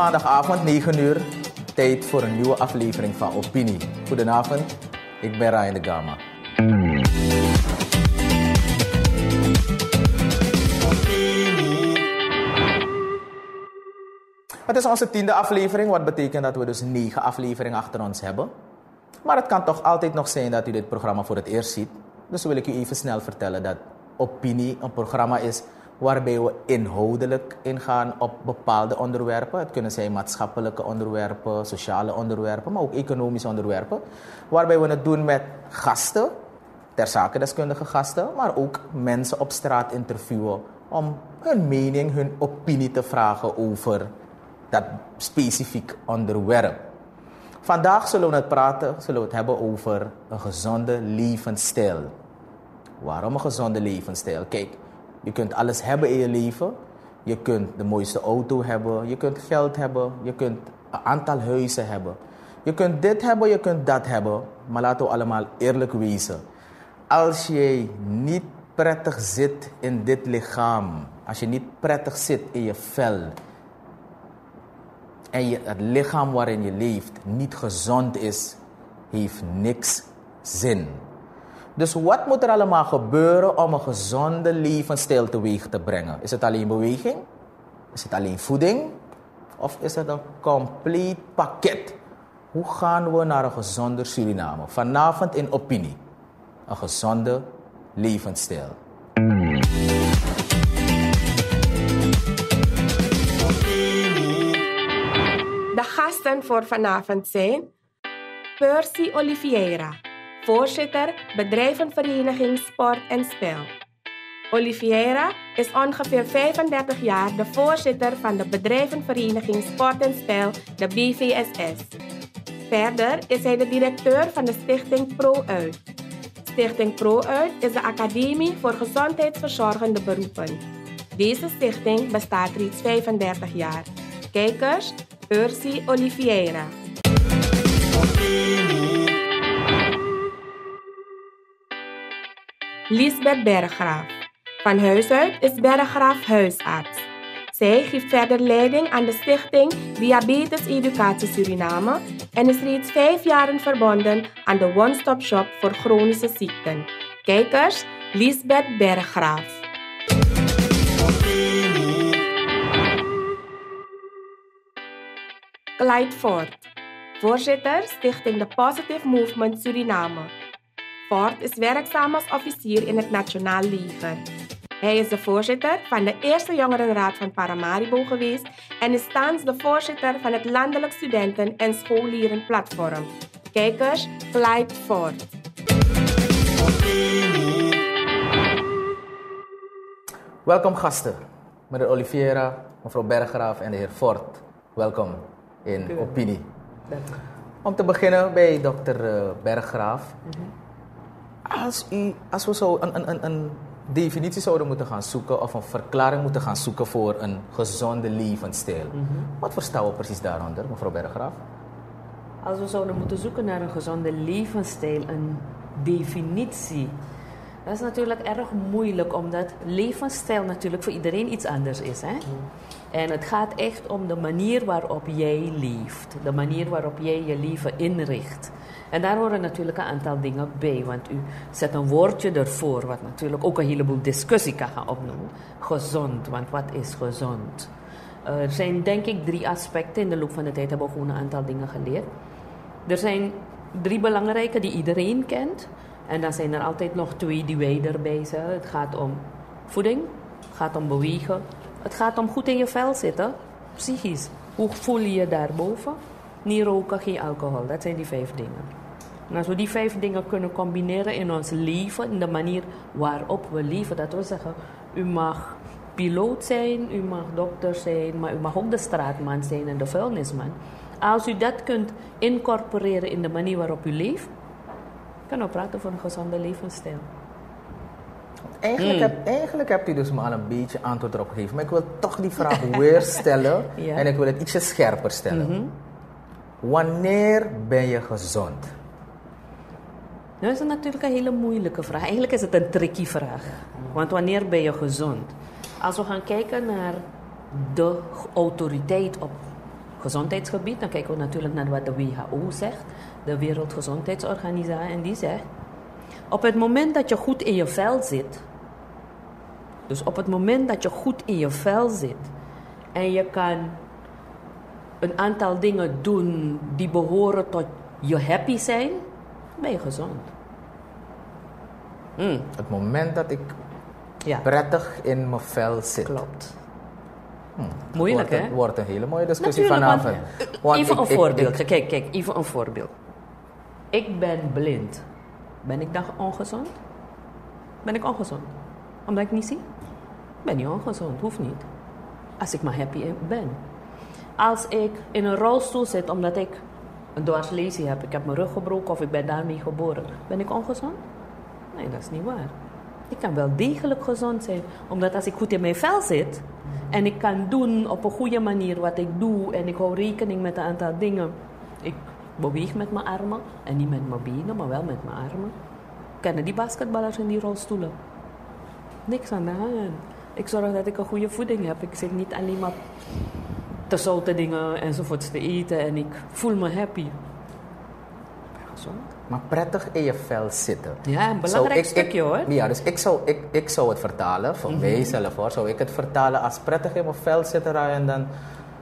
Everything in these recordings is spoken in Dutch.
Maandagavond 9 uur. Tijd voor een nieuwe aflevering van Opinie. Goedenavond, ik ben Ryan de Gama. Het is onze tiende aflevering, wat betekent dat we dus negen afleveringen achter ons hebben. Maar het kan toch altijd nog zijn dat u dit programma voor het eerst ziet. Dus wil ik u even snel vertellen dat Opinie een programma is waarbij we inhoudelijk ingaan op bepaalde onderwerpen. Het kunnen zijn maatschappelijke onderwerpen, sociale onderwerpen, maar ook economische onderwerpen. Waarbij we het doen met gasten, ter zake deskundige gasten, maar ook mensen op straat interviewen om hun mening, hun opinie te vragen over dat specifiek onderwerp. Vandaag zullen we het praten, zullen we het hebben over een gezonde levensstijl. Waarom een gezonde levensstijl? Kijk, je kunt alles hebben in je leven. Je kunt de mooiste auto hebben, je kunt geld hebben, je kunt een aantal huizen hebben. Je kunt dit hebben, je kunt dat hebben, maar laten we allemaal eerlijk wezen. Als jij niet prettig zit in dit lichaam, als je niet prettig zit in je vel, en je, het lichaam waarin je leeft niet gezond is, heeft niks zin. Dus wat moet er allemaal gebeuren om een gezonde levensstijl teweeg te brengen? Is het alleen beweging? Is het alleen voeding? Of is het een compleet pakket? Hoe gaan we naar een gezonder Suriname? Vanavond in opinie. Een gezonde levensstijl. De gasten voor vanavond zijn Percy Oliveira, voorzitter Bedrijvenvereniging Sport en Spel. Oliveira is ongeveer 35 jaar de voorzitter van de Bedrijvenvereniging Sport en Spel, de BVSS. Verder is hij de directeur van de stichting ProUit. Stichting ProUit is de Academie voor Gezondheidsverzorgende Beroepen. Deze stichting bestaat reeds 35 jaar. Kijkers, Percy Oliveira. Lisbeth Berggraaf. Van huis uit is Berggraaf huisarts. Zij geeft verder leiding aan de stichting Diabetes Educatie Suriname en is reeds vijf jaren verbonden aan de One Stop Shop voor chronische ziekten. Kijkers, Lisbeth Berggraaf. Clyde Ford, voorzitter Stichting The Positive Movement Suriname. Ford is werkzaam als officier in het Nationaal Leger. Hij is de voorzitter van de eerste jongerenraad van Paramaribo geweest en is thans de voorzitter van het Landelijk Studenten- en Schoolierenplatform. Kijkers, Clyde Ford. Welkom gasten, meneer Oliveira, mevrouw Berggraaf en de heer Fort. Welkom in Opinie. Om te beginnen bij dokter eh, Berggraaf. Als, u, als we zo een, een, een, definitie zouden moeten gaan zoeken of een verklaring moeten gaan zoeken voor een gezonde levensstijl, wat verstaan we precies daaronder, mevrouw Berggraaf? Als we zouden moeten zoeken naar een gezonde levensstijl, een definitie. Dat is natuurlijk erg moeilijk, omdat levensstijl natuurlijk voor iedereen iets anders is. Hè? En het gaat echt om de manier waarop jij leeft, de manier waarop jij je leven inricht. En daar horen natuurlijk een aantal dingen bij, want u zet een woordje ervoor, wat natuurlijk ook een heleboel discussie kan gaan opnoemen. Gezond, want wat is gezond? Er zijn denk ik drie aspecten. In de loop van de tijd hebben we gewoon een aantal dingen geleerd. Er zijn drie belangrijke die iedereen kent. En dan zijn er altijd nog twee die wij erbij zetten. Het gaat om voeding, het gaat om bewegen, het gaat om goed in je vel zitten, psychisch. Hoe voel je je daarboven? Niet roken, geen alcohol. Dat zijn die vijf dingen. En als we die vijf dingen kunnen combineren in ons leven, in de manier waarop we leven, dat wil zeggen, u mag piloot zijn, u mag dokter zijn, maar u mag ook de straatman zijn en de vuilnisman. Als u dat kunt incorporeren in de manier waarop u leeft, kunnen we praten over een gezonde levensstijl. Eigenlijk, Hmm. heb, eigenlijk hebt u dus me al een beetje antwoord erop gegeven, maar ik wil toch die vraag weer stellen Ja. Mhm. en ik wil het ietsje scherper stellen. Wanneer ben je gezond? Nou, is natuurlijk een hele moeilijke vraag. Eigenlijk is het een tricky vraag. Want wanneer ben je gezond? Als we gaan kijken naar de autoriteit op gezondheidsgebied, dan kijken we natuurlijk naar wat de WHO zegt, de Wereldgezondheidsorganisatie, en die zegt: op het moment dat je goed in je vel zit, dus op het moment dat je goed in je vel zit en je kan een aantal dingen doen die behoren tot je happy zijn, ben je gezond. Mm. Het moment dat ik ja. prettig in mijn vel zit. Klopt. Hmm. Moeilijk, wordt, hè? Het wordt een hele mooie discussie vanavond. Want, even een voorbeeld. kijk, kijk, even een voorbeeld. Ik ben blind. Ben ik dan ongezond? Ben ik ongezond? Omdat ik niet zie? Ben niet ongezond, hoeft niet. Als ik maar happy ben. Als ik in een rolstoel zit omdat ik een dwarslesie heb, ik heb mijn rug gebroken of ik ben daarmee geboren, ben ik ongezond? Nee, dat is niet waar. Ik kan wel degelijk gezond zijn, omdat als ik goed in mijn vel zit en ik kan doen op een goede manier wat ik doe en ik hou rekening met een aantal dingen. Ik beweeg met mijn armen en niet met mijn benen, maar wel met mijn armen. Kennen die basketballers in die rolstoelen? Niks aan de hand. Ik zorg dat ik een goede voeding heb. Ik zit niet alleen maar te zoute dingen enzovoorts te eten en ik voel me happy. Gezond. Maar prettig in je vel zitten. Ja, een belangrijk ik, stukje hoor. Ja, dus ik zou, ik, ik zou het vertalen, voor mm mijzelf hoor. Zou ik het vertalen als prettig in mijn vel zitten, en dan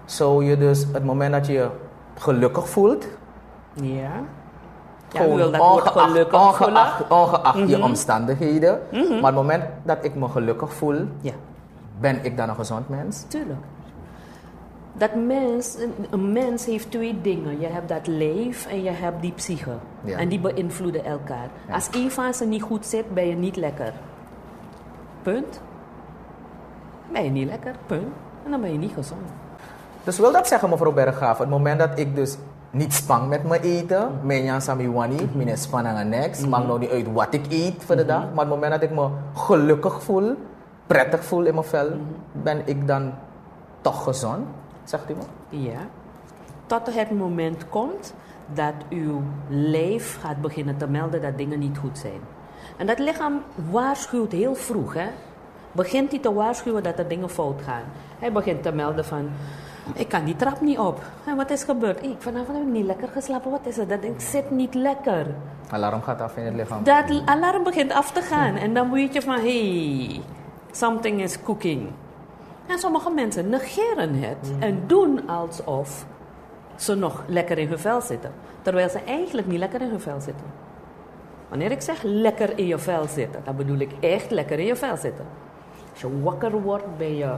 zou je dus het moment dat je je gelukkig voelt. Ja. Ja, wil dat ongeacht, gelukkig ongeacht, ongeacht je mhm. omstandigheden. Mhm. Maar het moment dat ik me gelukkig voel, ja. ben ik dan een gezond mens? Tuurlijk. Dat mens, een mens heeft twee dingen. Je hebt dat leef en je hebt die psyche. En die beïnvloeden elkaar. Als één van ze niet goed zit, ben je niet lekker. Punt. Ben je niet lekker, punt. En dan ben je niet gezond. Dus wil dat zeggen, mevrouw Berggraaf, het moment dat ik dus niet spang met mijn eten, mhm. mijn jan sami wani, mijn spanning aan niks, maakt nou niet uit wat ik eet voor de mhm. dag, maar het moment dat ik me gelukkig voel, prettig voel in mijn vel, ben ik dan toch gezond? Zegt u me? Ja. Tot het moment komt dat uw lijf gaat beginnen te melden dat dingen niet goed zijn. En dat lichaam waarschuwt heel vroeg. Hè? Begint hij te waarschuwen dat er dingen fout gaan. Hij begint te melden van... Ik kan die trap niet op. En wat is gebeurd? Ik vanavond heb ik niet lekker geslapen. Wat is het? Dat ik zit niet lekker. Alarm gaat af in het lichaam. Dat alarm begint af te gaan. En dan weet je van... Hey, something is cooking. En sommige mensen negeren het mm. en doen alsof ze nog lekker in hun vel zitten. Terwijl ze eigenlijk niet lekker in hun vel zitten. Wanneer ik zeg lekker in je vel zitten, dan bedoel ik echt lekker in je vel zitten. Als je wakker wordt, ben je.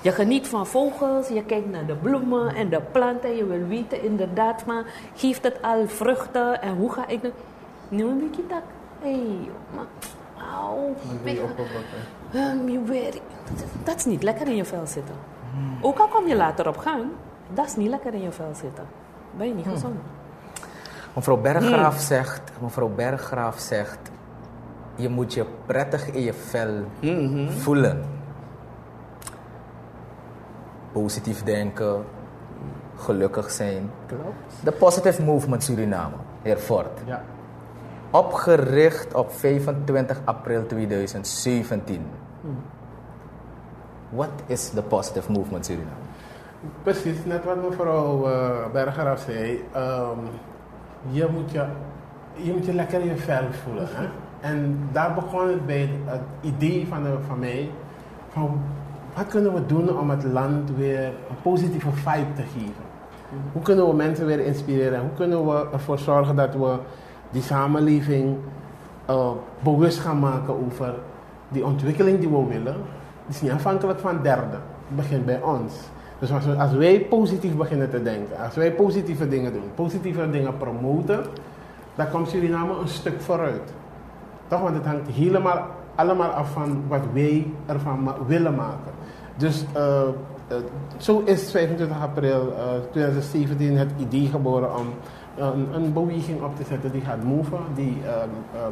Je geniet van vogels, je kijkt naar de bloemen en de planten. Je wil weten inderdaad, maar geeft het al vruchten en hoe ga ik. Nu een beetje. Hé, hey, maar. Auw. Dat is niet lekker in je vel zitten. Hmm. Ook al kom je later op gang, dat is niet lekker in je vel zitten. Ben je niet hmm. gezond. Mevrouw Berggraaf, hmm. zegt, mevrouw Berggraaf zegt, je moet je prettig in je vel mm-hmm. voelen. Positief denken, gelukkig zijn. Klopt. De Positive Movement Suriname, heer Fort. Ja. Opgericht op 25 april 2017. What is the positive movement Suriname? Precies, net wat mevrouw uh, Bergeraf zei. Um, je, moet je, je moet je lekker in je vel voelen. Hè? En daar begon het bij het idee van, de, van mij. Van wat kunnen we doen om het land weer een positieve vibe te geven? Hoe kunnen we mensen weer inspireren? Hoe kunnen we ervoor zorgen dat we die samenleving uh, bewust gaan maken over die ontwikkeling die we willen? is niet afhankelijk van derden. Het begint bij ons. Dus als, wij positief beginnen te denken, als wij positieve dingen doen, positieve dingen promoten, dan komt Suriname een stuk vooruit. Toch? Want het hangt helemaal allemaal af van wat wij ervan willen maken. Dus uh, uh, zo is 25 april 2017 uh, het idee geboren om een, beweging op te zetten die gaat moven, die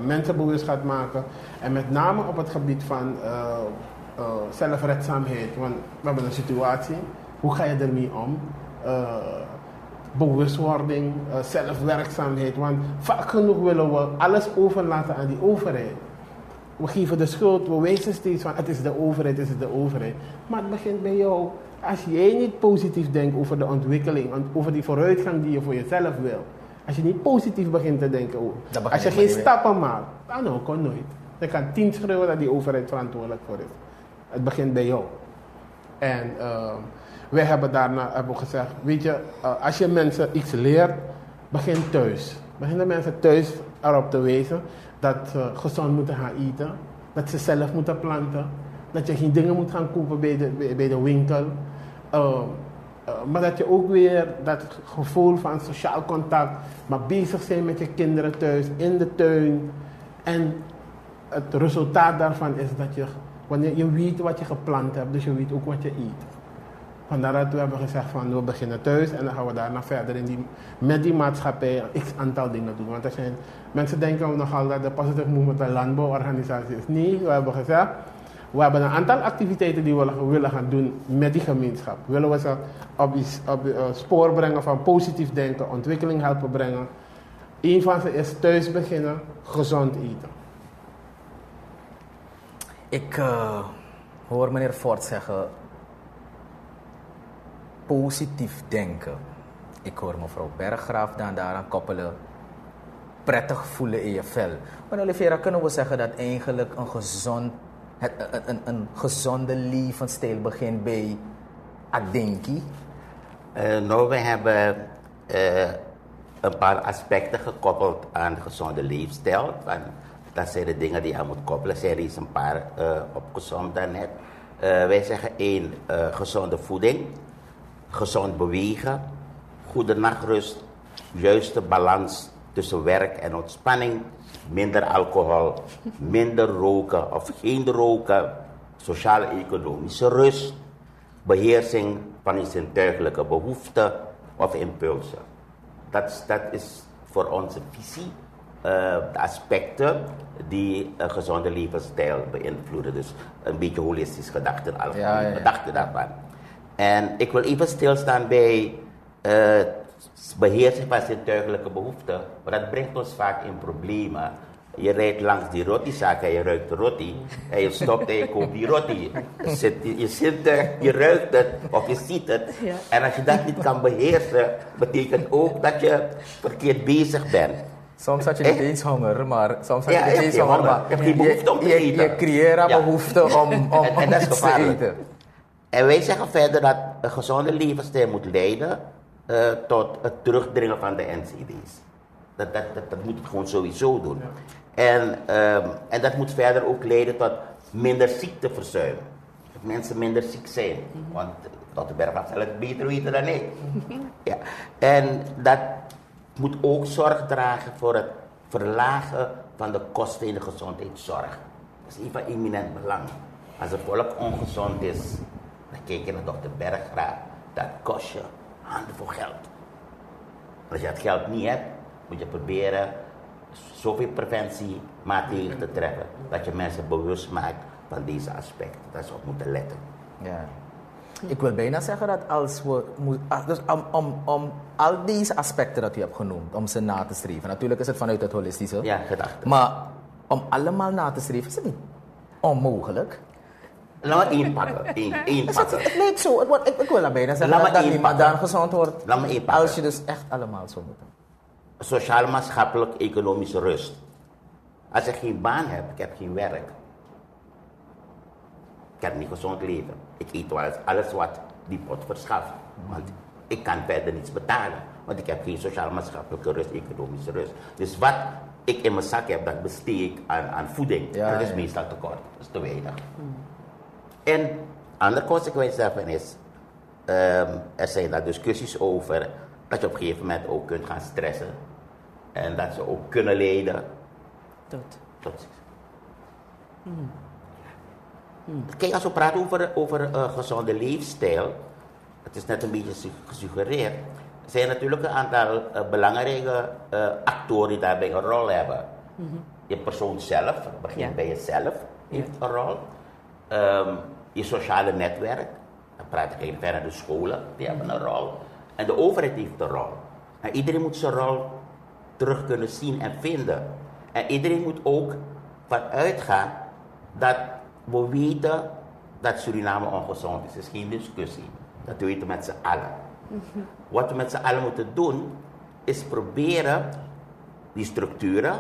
mensen bewust gaat maken. En met name op het gebied van uh, zelfredzaamheid. Want we hebben een situatie. Hoe ga je ermee om? Uh, bewustwording, uh, zelfwerkzaamheid. Want vaak genoeg willen we alles overlaten aan die overheid. we geven de schuld, we wijzen steeds van het is de overheid, het is de overheid. Maar het begint bij jou. Als jij niet positief denkt over de ontwikkeling, over die vooruitgang die je voor jezelf wil. Als je niet positief begint te denken over. Dan Als je geen stappen maakt, dan nou, kan nooit. Je kan tien schreeuwen dat die overheid verantwoordelijk voor is. Het begint bij jou. En ehm, wij hebben daarna hebben we gezegd, weet je, eh, als je mensen iets leert, begin thuis. Begin de mensen thuis erop te wijzen dat ze gezond moeten gaan eten, dat ze zelf moeten planten, dat je geen dingen moet gaan kopen bij de, bij de winkel. Ehm, eh, maar dat je ook weer dat gevoel van sociaal contact, maar bezig zijn met je kinderen thuis, in de tuin. En het resultaat daarvan is dat je, wanneer je weet wat je geplant hebt, dus je weet ook wat je eet. Vandaar dat we hebben gezegd van we beginnen thuis en dan gaan we daarna verder in die, met die maatschappij x aantal dingen doen. Want er zijn, mensen denken nogal dat de Positive Movement een landbouworganisatie is. Nee, we hebben gezegd, we hebben een aantal activiteiten die we willen- gaan doen met die gemeenschap. Willen we ze op die op eh, spoor brengen van positief denken, ontwikkeling helpen brengen. Een van ze is thuis beginnen, gezond eten. Ik eh, hoor meneer Ford zeggen, positief denken. Ik hoor mevrouw Berggraaf dan daaraan koppelen, prettig voelen in je vel. Maar Olivera, kunnen we zeggen dat eigenlijk een, gezond, het, een, een, een gezonde levensstijl begint bij Adenki? Eh, nou, we hebben eh, een paar aspecten gekoppeld aan gezonde leefstijl. Dat zijn de dingen die je aan moet koppelen. Er zijn een paar eh opgezomd. Eh, wij zeggen één, eh, gezonde voeding, gezond bewegen, goede nachtrust, juiste balans tussen werk en ontspanning, minder alcohol, minder roken of geen roken, sociaal-economische rust, beheersing van je zintuigelijke behoeften of impulsen. Dat, is- dat is voor onze visie eh, de aspecten die een gezonde levensstijl beïnvloeden. Dus een beetje holistisch gedachte, een algemene Ja, ja, ja. gedachte daarvan. En ik wil even stilstaan bij eh beheersing van zintuigelijke behoeften, maar dat brengt ons vaak in problemen. Je rijdt langs die rotizaak en je ruikt de roti. En je stopt en je koopt die roti. Je, zit, je, zintuig, je ruikt het of je ziet het. Ja. En als je dat niet kan beheersen, betekent ook dat je verkeerd bezig bent. Soms had je niet Eh? eens honger, maar soms had Ja, je je niet eens honger, maar Je hebt geen behoefte om te je, eten. Je creëert Ja. behoefte om, om, En- dat is te gevaarlijk. eten. En wij zeggen verder dat een gezonde levensstijl moet leiden eh, tot het terugdringen van de NCD's. Dat, dat, dat, dat moet het gewoon sowieso doen. En, ehm, en dat moet verder ook leiden tot minder ziekteverzuim. Dat mensen minder ziek zijn. Want Dr. Bergman zal het beter weten dan ik. ja. En dat moet ook zorg dragen voor het verlagen van de kosten in de gezondheidszorg. Dat is van eminent belang. Als het volk ongezond is, dan kijk je naar dokter Berggraaf. Dat kost je handen voor geld. Als je het geld niet hebt, moet je proberen zoveel preventiemaatregelen te treffen dat je mensen bewust maakt van deze aspecten. Dat ze op moeten letten. Ja. Ik wil bijna zeggen dat als we ah, dus om, om, om al deze aspecten dat u hebt genoemd, om ze na te streven. Natuurlijk is het vanuit het holistische. Ja, gedachten. Maar om allemaal na te streven is het niet onmogelijk. Laat me één pakken. Eén, één Dus het, het zo. Het wordt, ik, ik wil dat bijna zeggen Laat me dat, dat gezond wordt. Laat me één pakken. Als je dus echt allemaal zo moet doen. Sociaal-maatschappelijk economische rust. Als ik geen baan heb, ik heb geen werk. Ik kan niet gezond leven. Ik eet wel eens alles wat die pot verschaft. Want ik kan verder niets betalen. Want ik heb geen sociaal-maatschappelijke rust, economische rust. Dus wat ik in mijn zak heb, dat besteed ik aan, aan voeding. Ja, dat is ja. meestal tekort. Dat is te weinig. En andere consequentie daarvan is, ehm, er zijn daar discussies over dat je op een gegeven moment ook kunt gaan stressen. En dat ze ook kunnen leiden Tot. tot Kijk, als we praten over, over eh, gezonde leefstijl, het is net een beetje su- gesuggereerd, er zijn natuurlijk een aantal eh, belangrijke eh, actoren die daarbij een rol hebben. Je persoon zelf, het begint Ja. bij jezelf, heeft Ja. een rol. Ehm, je sociale netwerk, dan praat ik even verder de scholen, die hebben een rol. En de overheid heeft een rol. En iedereen moet zijn rol terug kunnen zien en vinden. En iedereen moet ook van uitgaan dat we weten dat Suriname ongezond is. Het is geen discussie. Dat weten we met z'n allen. Wat we met z'n allen moeten doen, is proberen die structuren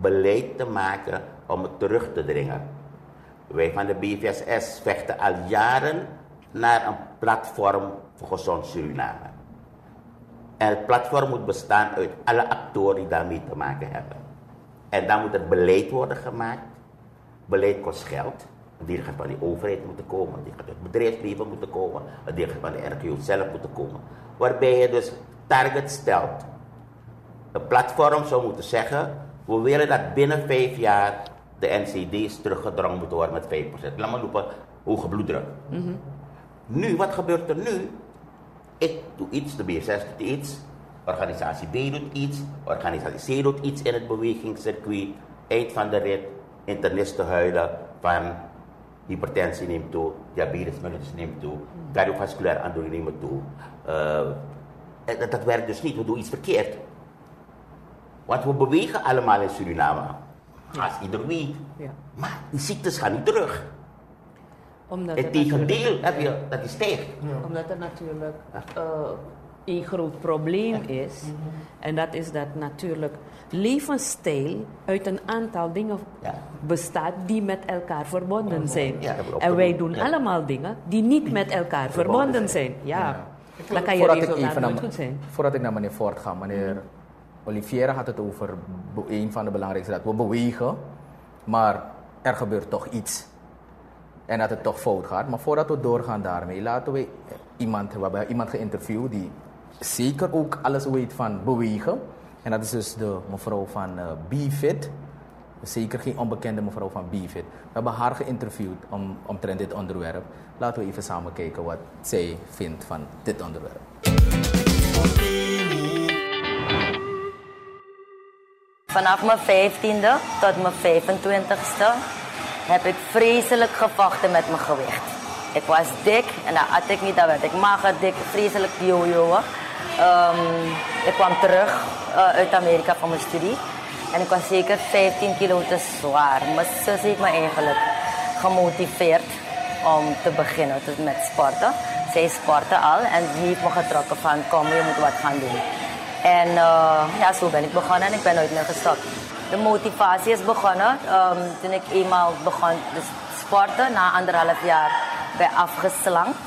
beleid te maken om het terug te dringen. Wij van de BVSS vechten al jaren naar een platform voor gezond Suriname. En het platform moet bestaan uit alle actoren die daarmee te maken hebben. En dan moet er beleid worden gemaakt. Beleid kost geld. Een deel gaat van de overheid moeten komen, een deel gaat uit het bedrijfsleven moeten komen, een deel gaat van de RGO zelf moeten komen. Waarbij je dus target stelt. Een platform zou moeten zeggen, we willen dat binnen vijf jaar de NCD's teruggedrongen moeten worden met 5%. Laat maar lopen, hoge bloeddruk. Nu, wat gebeurt er nu? Ik doe iets, de BSS doet iets, organisatie B doet iets, organisatie C doet iets in het bewegingscircuit. Eind van de rit, internisten huilen van hypertensie neemt toe, diabetes mellitus neemt toe, cardiovasculaire aandoeningen nemen toe. Uh, dat, dat werkt dus niet, we doen iets verkeerd. Want we bewegen allemaal in Suriname. Als ieder weet. Ja. Maar die ziektes gaan niet terug. Omdat Het tegendeel natuurlijk- heb je, dat die stijgt. Omdat er natuurlijk eh een groot probleem is. En dat is dat natuurlijk levensstijl uit een aantal dingen Ja. bestaat die met elkaar verbonden zijn. Ja, en wij doen ja. allemaal dingen die niet met elkaar verbonden zijn. Ja. Dan kan je Voordat ik, even naar, goed zijn. voordat ik naar meneer Ford ga, meneer Oliviera had het over een van de belangrijkste, dat we bewegen, maar er gebeurt toch iets. En dat het toch fout gaat. Maar voordat we doorgaan daarmee, laten we iemand, we hebben iemand geïnterviewd die zeker ook alles weet van bewegen. En dat is dus de mevrouw van eh BFit. Zeker geen onbekende mevrouw van BFit. We hebben haar geïnterviewd om, omtrent dit onderwerp. Laten we even samen kijken wat zij vindt van dit onderwerp. Vanaf mijn 15e tot mijn 25e heb ik vreselijk gevochten met mijn gewicht. Ik was dik en dan at ik niet, dan werd ik mager, dik, vreselijk jojoen. Ehm ik kwam terug eh, uit Amerika van mijn studie en ik was zeker 15 kilo te zwaar. Mijn zus heeft me eigenlijk gemotiveerd om te beginnen met sporten. Zij sportte al en die heeft me getrokken van kom je moet wat gaan doen. En eh, ja, zo ben ik begonnen en ik ben nooit meer gestopt. De motivatie is begonnen ehm, toen ik eenmaal begon te sporten. Na anderhalf jaar ben ik afgeslankt.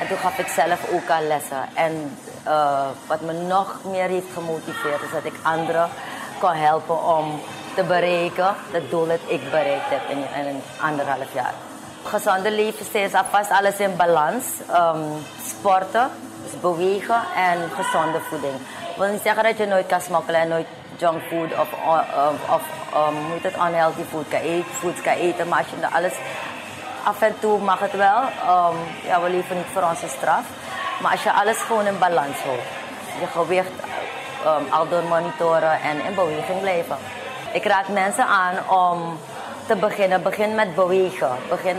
En toen gaf ik zelf ook al lessen. En eh, wat me nog meer heeft gemotiveerd is dat ik anderen kon helpen om te bereiken het doel dat ik bereikt heb in, in anderhalf jaar. Gezonde levensstijl is alvast alles in balans. Ehm, sporten, dus bewegen en gezonde voeding. Wil niet zeggen dat je nooit kan smokkelen en nooit junkfood of, of, of um, het, unhealthy food kan eten, foods kan eten. Maar als je dat alles af en toe mag het wel. Ehm, ja, we leven niet voor onze straf. Maar als je alles gewoon in balans houdt. Je gewicht um, al door monitoren en in beweging blijven. Ik raad mensen aan om te beginnen. Begin met bewegen. Begin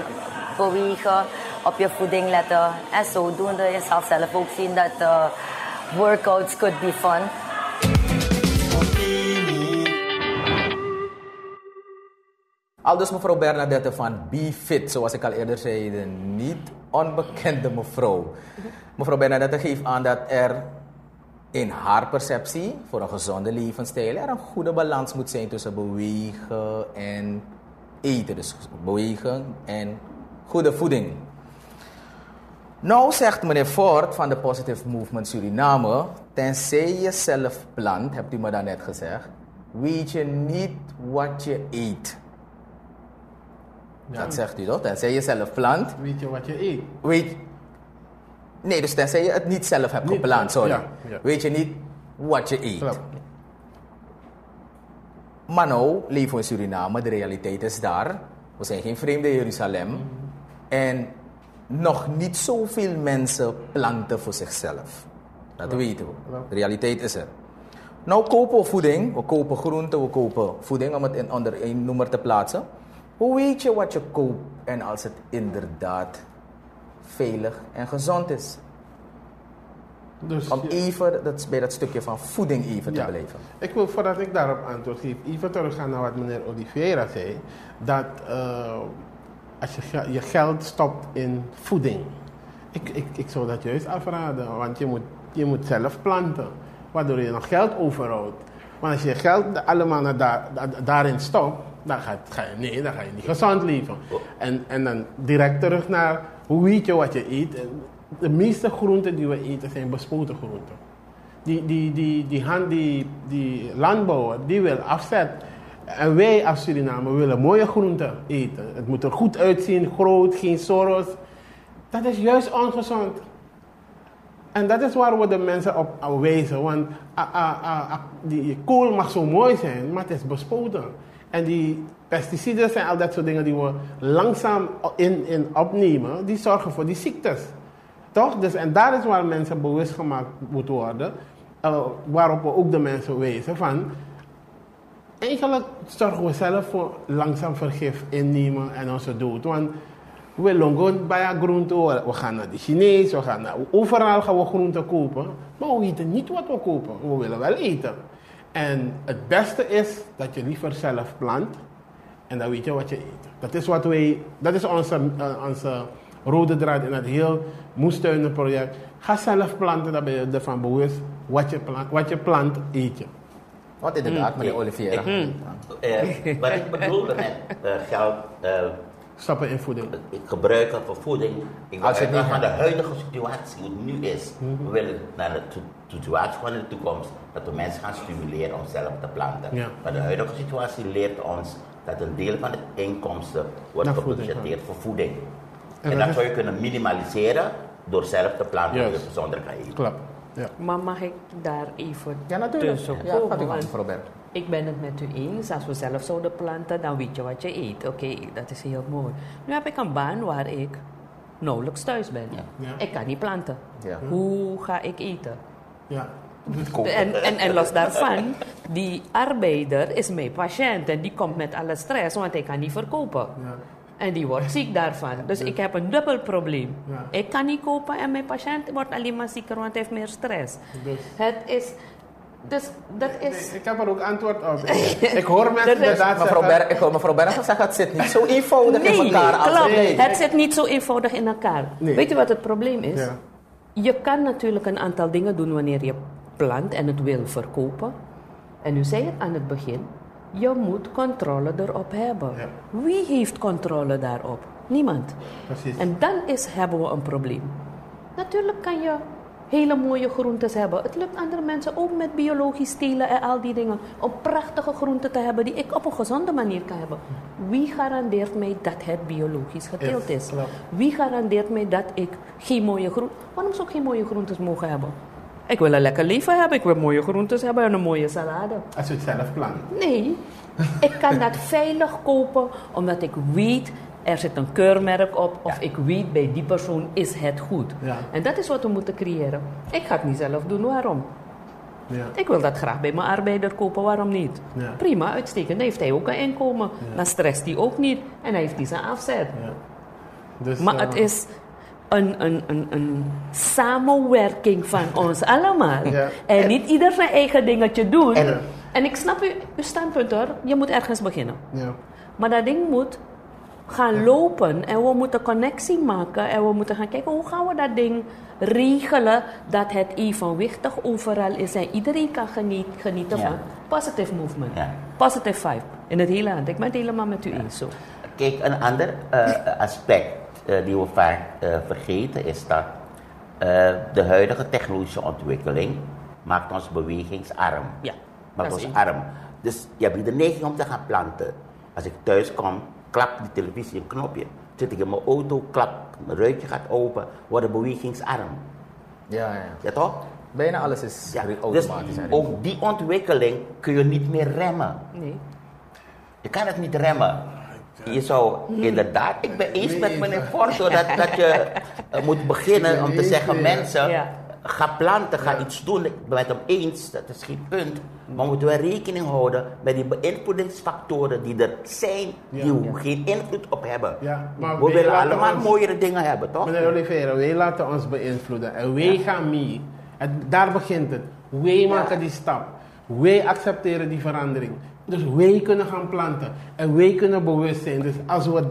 bewegen, op je voeding letten. En zodoende, je zal zelf ook zien dat eh, workouts could be fun. Aldus mevrouw Bernadette van B-Fit, zoals ik al eerder zei, de niet onbekende mevrouw. Mevrouw Bernadette geeft aan dat er in haar perceptie voor een gezonde levensstijl er een goede balans moet zijn tussen bewegen en eten. Dus bewegen en goede voeding. Nou zegt meneer Ford van de Positive Movement Suriname, tenzij je zelf plant, hebt u me daarnet gezegd, weet je niet wat je eet. Dat zegt u toch? Tenzij je zelf plant, Weet je wat je eet? weet Nee, dus tenzij je het niet zelf hebt Niet, gepland, sorry. ja, ja. Weet je niet wat je eet. Klopt. Maar nou leven we in Suriname, de realiteit is daar. We zijn geen vreemde Jeruzalem. En nog niet zoveel mensen planten voor zichzelf. Dat weten we. De realiteit is er. Nou kopen we voeding, we kopen groenten, we kopen voeding om het in, onder één noemer te plaatsen. Hoe weet je wat je koopt en als het inderdaad veilig en gezond is? Dus Om even dat, bij dat stukje van voeding even te blijven. Ik wil voordat ik daarop antwoord geef, even teruggaan naar wat meneer Oliveira zei. Dat eh, als je je geld stopt in voeding. Ik, ik, ik zou dat juist afraden, want je moet, je moet zelf planten, waardoor je nog geld overhoudt. Maar als je geld allemaal naar daar, da- daarin stopt, dan ga, je, nee, dan ga je niet gezond leven. En, en dan direct terug naar hoe weet je wat je eet. De meeste groenten die we eten zijn bespoten groenten. Die, die, die, die, hand, die, die landbouwer, die wil afzet. En wij als Suriname willen mooie groenten eten. Het moet er goed uitzien, groot, geen soros. Dat is juist ongezond. En dat is waar we de mensen op wijzen. Want ah, ah, ah, die kool mag zo mooi zijn, maar het is bespoten. En die pesticiden zijn al dat soort dingen die we langzaam in, in opnemen, die zorgen voor die ziektes. Toch? Dus, en daar is waar mensen bewust gemaakt moeten worden. eh, waarop we ook de mensen wijzen van... Eigenlijk zorgen we zelf voor langzaam vergif innemen en onze dood. Want we longen bij groenten, we gaan naar de Chinees, we gaan naar, overal gaan we groenten kopen. Maar we weten niet wat we kopen. We willen wel eten. En het beste is dat je liever zelf plant en dan weet je wat je eet. Dat is, wat wij, dat is onze, eh, onze rode draad in het heel moestuinenproject. Ga zelf planten, dan ben je ervan bewust. Wat je plant, wat je plant eet je. Want inderdaad, meneer Oliviera. Eh, wat ik bedoelde met eh, geld eh, Stappen in voeding. gebruiken voor voeding. Ik Als het niet van de huidige situatie, hoe het nu is. We willen naar de situatie van de toekomst, dat we mensen gaan stimuleren om zelf te planten. Ja. Maar de huidige situatie leert ons dat een deel van de inkomsten wordt Naar voeding gebudgeteerd voor voeding. En En, dat zou je kunnen minimaliseren door zelf te planten je Juist. gezonder kan eten. Klopt. Ja. Maar mag ik daar even Ja, natuurlijk. tussen Ja, komen? Ik ben het met u eens. Als we zelf zouden planten, dan weet je wat je eet. Oké, dat is heel mooi. Nu heb ik een baan waar ik nauwelijks thuis ben. Ja. Ik kan niet planten. Ja. Hoe ga ik eten? Ja. En, en, en los daarvan, die arbeider is mijn patiënt en die komt met alle stress, want hij kan niet verkopen. Ja. En die wordt ziek daarvan. Dus ik heb een dubbel probleem. Ja. Ik kan niet kopen en mijn patiënt wordt alleen maar zieker, want hij heeft meer stress. Dus- Het is... Dus dat is... Nee, ik heb er ook antwoord op. Ik, hoor mensen Dat is- inderdaad Mevrouw ik hoor mevrouw Bergen zeggen, het zit niet zo eenvoudig in elkaar als klopt. nee. Het zit niet zo eenvoudig in elkaar. Nee. Weet je wat het probleem is? Ja. Je kan natuurlijk een aantal dingen doen wanneer je plant en het wil verkopen. En u zei het aan het begin, je moet controle erop hebben. Ja. Wie heeft controle daarop? Niemand. Precies. En dan is, hebben we een probleem. Natuurlijk kan je hele mooie groentes hebben. Het lukt andere mensen ook met biologisch telen en al die dingen. Om prachtige groenten te hebben die ik op een gezonde manier kan hebben. Wie garandeert mij dat het biologisch geteeld is? Wie garandeert mij dat ik geen mooie groenten... Waarom zou ik geen mooie groentes mogen hebben? Ik wil een lekker leven hebben. Ik wil mooie groentes hebben en een mooie salade. Als je het zelf plant. Nee, ik kan dat veilig kopen omdat ik weet er zit een keurmerk op of ik weet bij die persoon is het goed. Ja. En dat is wat we moeten creëren. Ik ga het niet zelf doen, waarom? Ja. Ik wil dat graag bij mijn arbeider kopen, waarom niet? Ja. Prima, uitstekend. Dan heeft hij ook een inkomen. Dan stresst hij ook niet en hij heeft die zijn afzet. Ja. Dus, Maar eh, het is een, een, een, een samenwerking van ons allemaal. Ja. En niet ieder zijn eigen dingetje doen. En- En, ik snap u, uw standpunt hoor. Je moet ergens beginnen. Ja. Maar dat ding moet gaan lopen. En we moeten connectie maken. En we moeten gaan kijken hoe gaan we dat ding regelen. Dat het evenwichtig overal is. En iedereen kan geniet, genieten Ja. van positive movement. Ja. Positive vibe. In het hele land. Ik ben het helemaal met u eens zo. Kijk, een ander eh, aspect eh, die we vaak eh, vergeten is dat eh, de huidige technologische ontwikkeling maakt ons bewegingsarm. Ja, Maakt ons arm. Dus je hebt de neiging om te gaan planten. Als ik thuis kom, klap die televisie een knopje. Zit ik in mijn auto, klap, mijn ruitje gaat open, word bewegingsarm. Ja, ja. Ja toch? Bijna alles is Ja. Dus automatisch. en ook die ontwikkeling kun je niet meer remmen. Nee. Je kan het niet remmen. Je zou inderdaad, ik ben eens met meneer Porto dat, dat je eh, moet beginnen om te zeggen: mensen, ga planten, ga iets doen. Ik ben het hem eens, dat is geen punt. Maar moeten we rekening houden met die beïnvloedingsfactoren die er zijn, die we geen invloed op hebben. Ja, maar we willen allemaal ons- mooiere dingen hebben, toch? Meneer Oliveira, wij laten ons beïnvloeden. En wij gaan mee. En daar begint het. Wij maken die stap. Wij accepteren die verandering. Dus wij kunnen gaan planten. En wij kunnen bewust zijn. Dus als we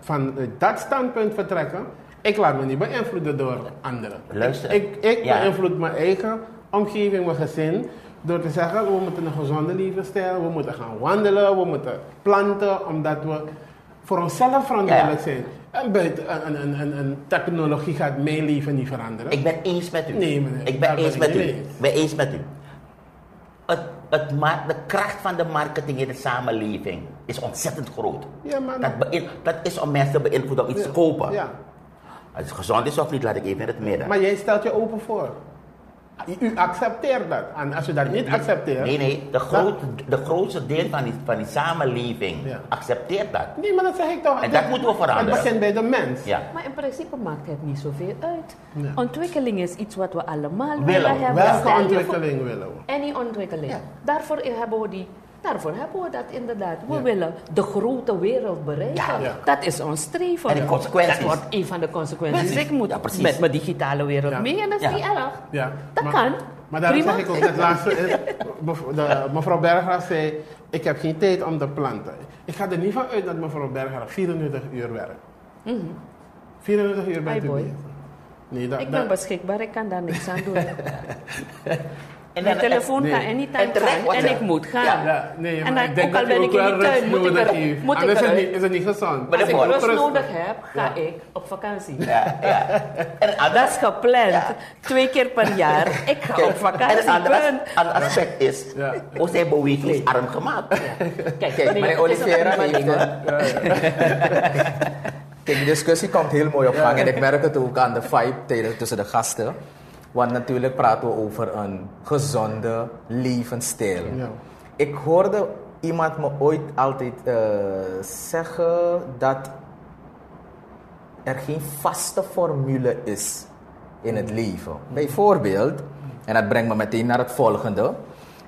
van eh, dat standpunt vertrekken. Ik laat me niet beïnvloeden door anderen. Luister. Ik, ik Ja. beïnvloed mijn eigen omgeving, mijn gezin. Door te zeggen, we moeten een gezonde levensstijl, we moeten gaan wandelen, we moeten planten, omdat we voor onszelf verantwoordelijk Ja. zijn. En een, een, een, een technologie gaat mijn leven niet veranderen. Ik ben eens met u. Nee, meneer, Ik ben eens met u. Ik ben eens met u. Het, het de kracht van de marketing in de samenleving is ontzettend groot. Ja, maar- dat, dat is om mensen te beïnvloeden om iets te kopen. Ja. Als het gezond is of niet, laat ik even in het midden. Maar jij stelt je open voor. U accepteert dat. En als je dat niet accepteert. Nee, nee, de, groot, de grootste deel van die, van die samenleving Ja. accepteert dat. Nee, maar dat zeg ik toch. En dat moeten we veranderen. Het begint bij de mens. Ja. Maar in principe maakt het niet zoveel uit. Ja. Ontwikkeling is iets wat we allemaal Willen. willen hebben. Welke ontwikkeling willen we? Any ontwikkeling. Ja. Daarvoor hebben we die. Daarvoor hebben we dat inderdaad. We Ja. willen de grote wereld bereiken. Ja. Ja. Dat is ons streven. En de consequenties. Dat wordt een van de consequenties. Precies. Ik moet met mijn digitale wereld Ja. mee en dat is Ja. niet erg. Ja. Dat maar, kan. Maar daarom Prima. zeg ik ook, het laatste is, mev- de, mevrouw Berggraaf zei, ik heb geen tijd om te planten. Ik ga er niet van uit dat mevrouw Berggraaf 24 uur werkt. 24 uur bent u bezig. Nee, dat, Ik ben dat- beschikbaar, ik kan daar niks aan doen. En Mijn telefoon nee. kan anytime En terecht, gaan wat en ik moet gaan. Ja. ja, nee, En dan, ik denk ook al ben ik in die tuin, moet ik er- heeft. moet ik is het, eruit. niet, is het niet gezond. Maar Als ik rust rust- nodig heb, ga ik op vakantie. Ja, ja. En Dat is gepland. Ja. Twee keer per jaar. Ik ga op en een vakantie. ander, as- punt. ander aspect is, Ja. hoe zijn bewegingsarm gemaakt? Kijk, Kijk, meneer het is Oliveira. Kijk, de discussie komt heel mooi op gang en ik merk het ook aan de vibe tussen de gasten. Want natuurlijk praten we over een gezonde levensstijl. Ja. Ik hoorde iemand me ooit altijd eh, zeggen dat er geen vaste formule is in het leven. Bijvoorbeeld, en dat brengt me meteen naar het volgende,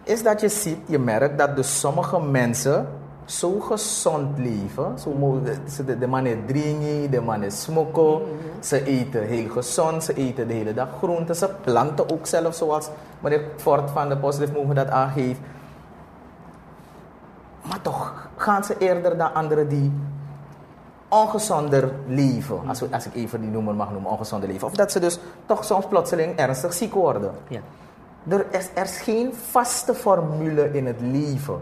is dat je ziet, je merkt dat dus sommige mensen zo gezond leven. Zo, mo- de, de, de man is drinken, de man is smoken. Ze eten heel gezond, ze eten de hele dag groenten. Ze planten ook zelf, zoals meneer Fort van de Positive Movement dat aangeeft. Maar toch gaan ze eerder dan anderen die ongezonder leven. Als, we, als ik even die noemer mag noemen, ongezonder leven. Of dat ze dus toch soms plotseling ernstig ziek worden. Ja. Er is, er is geen vaste formule in het leven.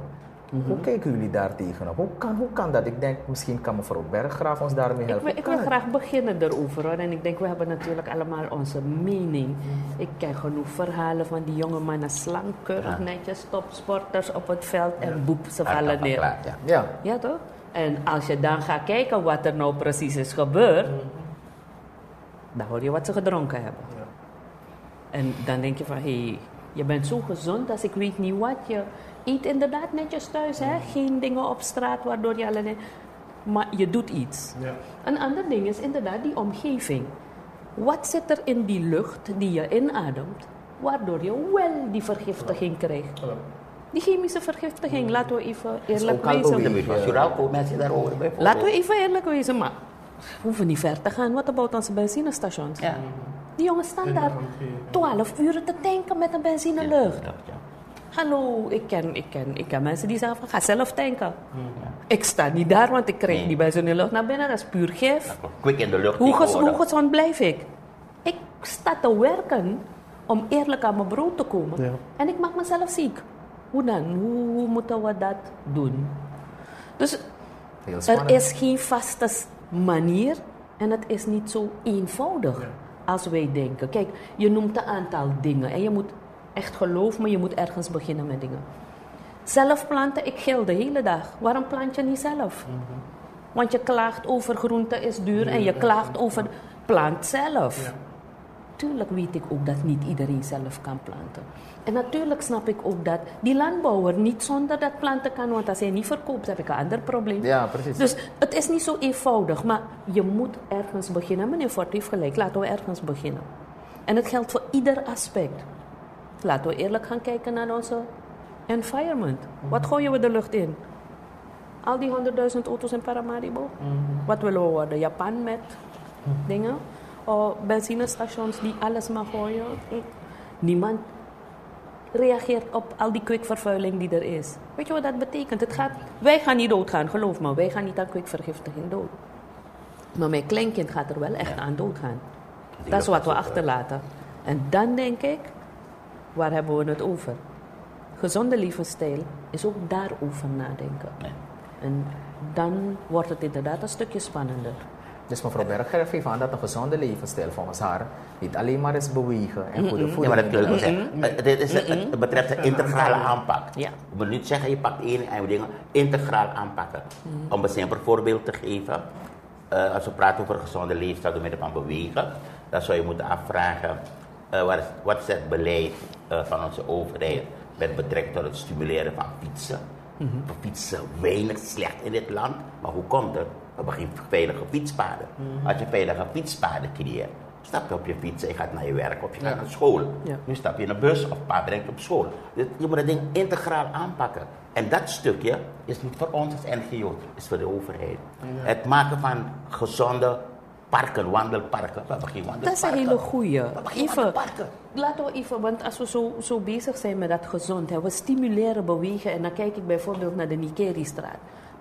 Hoe kijken jullie daar tegenop? Hoe kan, hoe kan dat? Ik denk, misschien kan mevrouw Berggraaf ons daarmee helpen. ik wil het? graag beginnen erover hoor. En ik denk, we hebben natuurlijk allemaal onze mening. Ik ken genoeg verhalen van die jonge mannen slank, keurig, netjes, topsporters op het veld en boep, ze vallen neer. Klaar, ja. Ja. Ja toch? En als je dan gaat kijken wat er nou precies is gebeurd, dan hoor je wat ze gedronken hebben. En dan denk je van, hé, hey, je bent zo gezond als ik weet niet wat. Je eet inderdaad netjes thuis, hè? geen dingen op straat waardoor je alleen... Maar je doet iets. Ja. Een ander ding is inderdaad die omgeving. Wat zit er in die lucht die je inademt, waardoor je wel die vergiftiging krijgt? Die chemische vergiftiging, laten we even eerlijk wezen. Laten we even eerlijk wezen, maar we hoeven niet ver te gaan. Wat about onze benzinestations? Ja. Die jongens staan daar 12 uren te tanken met een benzinelucht. Ja, ja. Hallo, ik ken, ik, ken, ik ken mensen die zeggen van ga zelf tanken. Ik sta niet daar, want ik krijg Nee. die benzinelucht naar binnen. Dat is puur gif. Quick in de lucht. Hoe, hoe gezond blijf ik? Ik sta te werken om eerlijk aan mijn brood te komen. Ja. En ik maak mezelf ziek. Hoe dan? Hoe, hoe moeten we dat doen? Dus er is geen vaste manier en het is niet zo eenvoudig als wij denken. Kijk, je noemt een aantal dingen en je moet echt geloof me, je moet ergens beginnen met dingen. Zelf planten, ik gil de hele dag. Waarom plant je niet zelf? Want je klaagt over groente is duur en je klaagt over plant zelf. Ja. Tuurlijk weet ik ook dat niet iedereen zelf kan planten. En natuurlijk snap ik ook dat die landbouwer niet zonder dat planten kan, want als hij niet verkoopt, heb ik een ander probleem. Ja, precies. Dus het is niet zo eenvoudig, maar je moet ergens beginnen. Meneer Fort heeft gelijk, laten we ergens beginnen. En het geldt voor ieder aspect. Laten we eerlijk gaan kijken naar onze environment. Wat gooien we de lucht in? Al die 100.000 auto's in Paramaribo. Wat willen we worden? Japan met dingen? Of benzinestations die alles maar gooien? Niemand reageert op al die kwikvervuiling die er is. Weet je wat dat betekent? Het gaat, wij gaan niet doodgaan, geloof me. Wij gaan niet aan kwikvergiftiging dood. Maar mijn kleinkind gaat er wel echt aan doodgaan. Dat is wat we achterlaten. En dan denk ik, waar hebben we het over? Gezonde levensstijl is ook daarover nadenken. Ja. En dan wordt het inderdaad een stukje spannender. Dus mevrouw Berger geeft aan dat een gezonde levensstijl volgens haar niet alleen maar is bewegen en goede Ja, voeding. maar dat wil ik zeggen. Het, is, betreft een integrale aanpak. Ja. Je moet niet zeggen, je pakt één en dingen integraal aanpakken. Om een simpel voorbeeld te geven. eh, als we praten over een gezonde leefstijl door middel van bewegen, dan zou je moeten afvragen, eh, wat, is, wat is het beleid eh, van onze overheid met betrekking tot het stimuleren van fietsen? We fietsen weinig slecht in dit land, maar hoe komt het? We hebben geen veilige fietspaden. Als je veilige fietspaden creëert, stap je op je fiets en je gaat naar je werk of je gaat naar school. Ja. Nu stap je in een bus of pa brengt je op school. Dus je moet dat ding integraal aanpakken. En dat stukje is niet voor ons als NGO, is voor de overheid. Het maken van gezonde parken, wandelparken. We hebben geen wandelparken. Dat is een hele goeie. Even, wandelparken. laten we even, want als we zo, zo bezig zijn met dat gezond, hè, we stimuleren bewegen en dan kijk ik bijvoorbeeld naar de Nikeri-straat.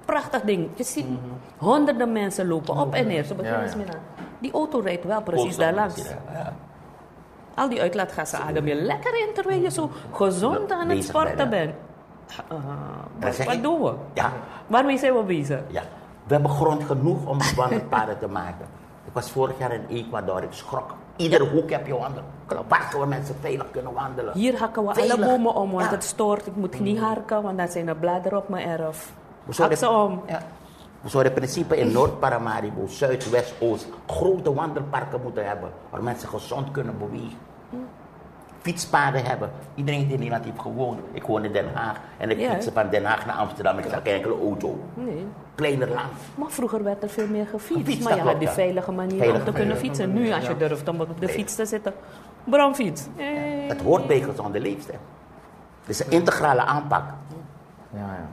Prachtig ding. Je ziet honderden mensen lopen op en neer. Zo beginnen Ja, ze ja. met aan. Die auto rijdt wel precies daar langs. ja. Al die uitlaatgassen adem je lekker in terwijl je zo gezond aan het sporten bent. Ah, wat, doen we? Ja, Waarmee zijn we bezig? ja. We hebben grond genoeg om wandelpaden te maken. Ik was vorig jaar in Ecuador, ik schrok. Iedere hoek heb je wandelen. Waar waar mensen veilig kunnen wandelen. Hier hakken we Veilig. alle bomen om, want Ja. het stoort. Ik moet niet harken, want dan zijn er bladeren op mijn erf. Hak ze om. Ja. We zouden in principe in Noord-Paramaribo, Zuid, West, Oost grote wandelparken moeten hebben. Waar mensen gezond kunnen bewegen. Fietspaden hebben. Iedereen die in Nederland heeft gewoond. Ik woon in Den Haag. En ik Ja. fietsen van Den Haag naar Amsterdam. Ik zag geen enkele auto. Nee. Kleiner land. Maar vroeger werd er veel meer gefietst. Maar je had die veilige manier Veilige om te kunnen manier. fietsen. Nu, als je durft om op de fiets te zitten. Bromfiets. Eh. Het hoort bij gezonde leefstijl. Het is een integrale aanpak. Ja, ja.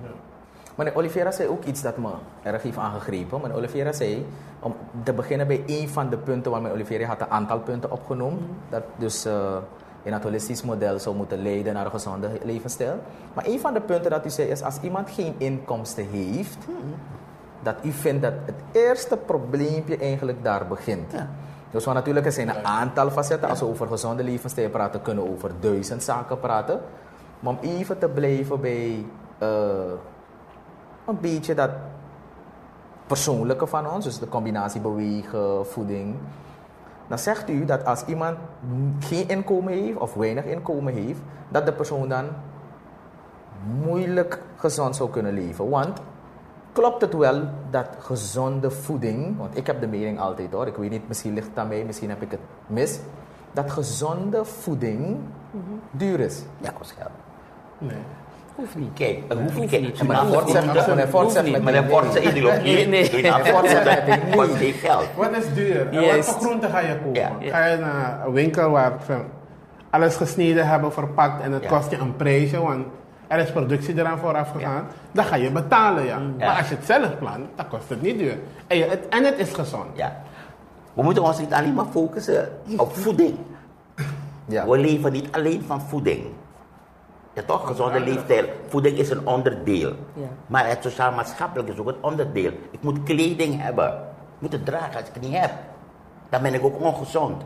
Meneer Oliveira zei ook iets dat me erg heeft aangegrepen. Meneer Oliveira zei, om te beginnen bij één van de punten waar meneer Oliveira had een aantal punten opgenoemd. Dat dus eh, in het holistisch model zou moeten leiden naar een gezonde levensstijl. Maar een van de punten dat u zei is, als iemand geen inkomsten heeft, dat u vindt dat het eerste probleempje eigenlijk daar begint. Ja. Dus want natuurlijk er zijn een aantal facetten. Als we over gezonde levensstijl praten, kunnen we over duizend zaken praten. Maar om even te blijven bij eh, een beetje dat persoonlijke van ons, dus de combinatie bewegen, voeding. Dan zegt u dat als iemand geen inkomen heeft of weinig inkomen heeft, dat de persoon dan moeilijk gezond zou kunnen leven. Want klopt het wel dat gezonde voeding, want ik heb de mening altijd hoor, ik weet niet, misschien ligt het aan mij, misschien heb ik het mis, dat gezonde voeding duur is. Ja, kost geld. Nee. Hoeft niet. Kijk, het hoeft niet. Hoeft Kijk, niet. En meneer Ford zegt, Hoeft meneer Ford Hoeft zegt Meneer Ford zijn ideologie. Nou Ford zegt dat geld. Wat is duur? En wat voor groenten ga je kopen? Ja. Ga je naar een winkel waar ze alles gesneden hebben, verpakt en het Ja. kost je een prijsje, want er is productie eraan vooraf gegaan. Dan ga je betalen, ja. Ja. Maar als je het zelf plant, dan kost het niet duur. En, je- het, en het is gezond. Ja. We moeten ons niet alleen maar focussen op voeding. Ja. We leven niet alleen van voeding. Ja toch, gezonde leefstijl. Voeding is een onderdeel. Ja. Maar het sociaal-maatschappelijk is ook een onderdeel. Ik moet kleding hebben. Ik moet het dragen. Als ik het niet heb, dan ben ik ook ongezond.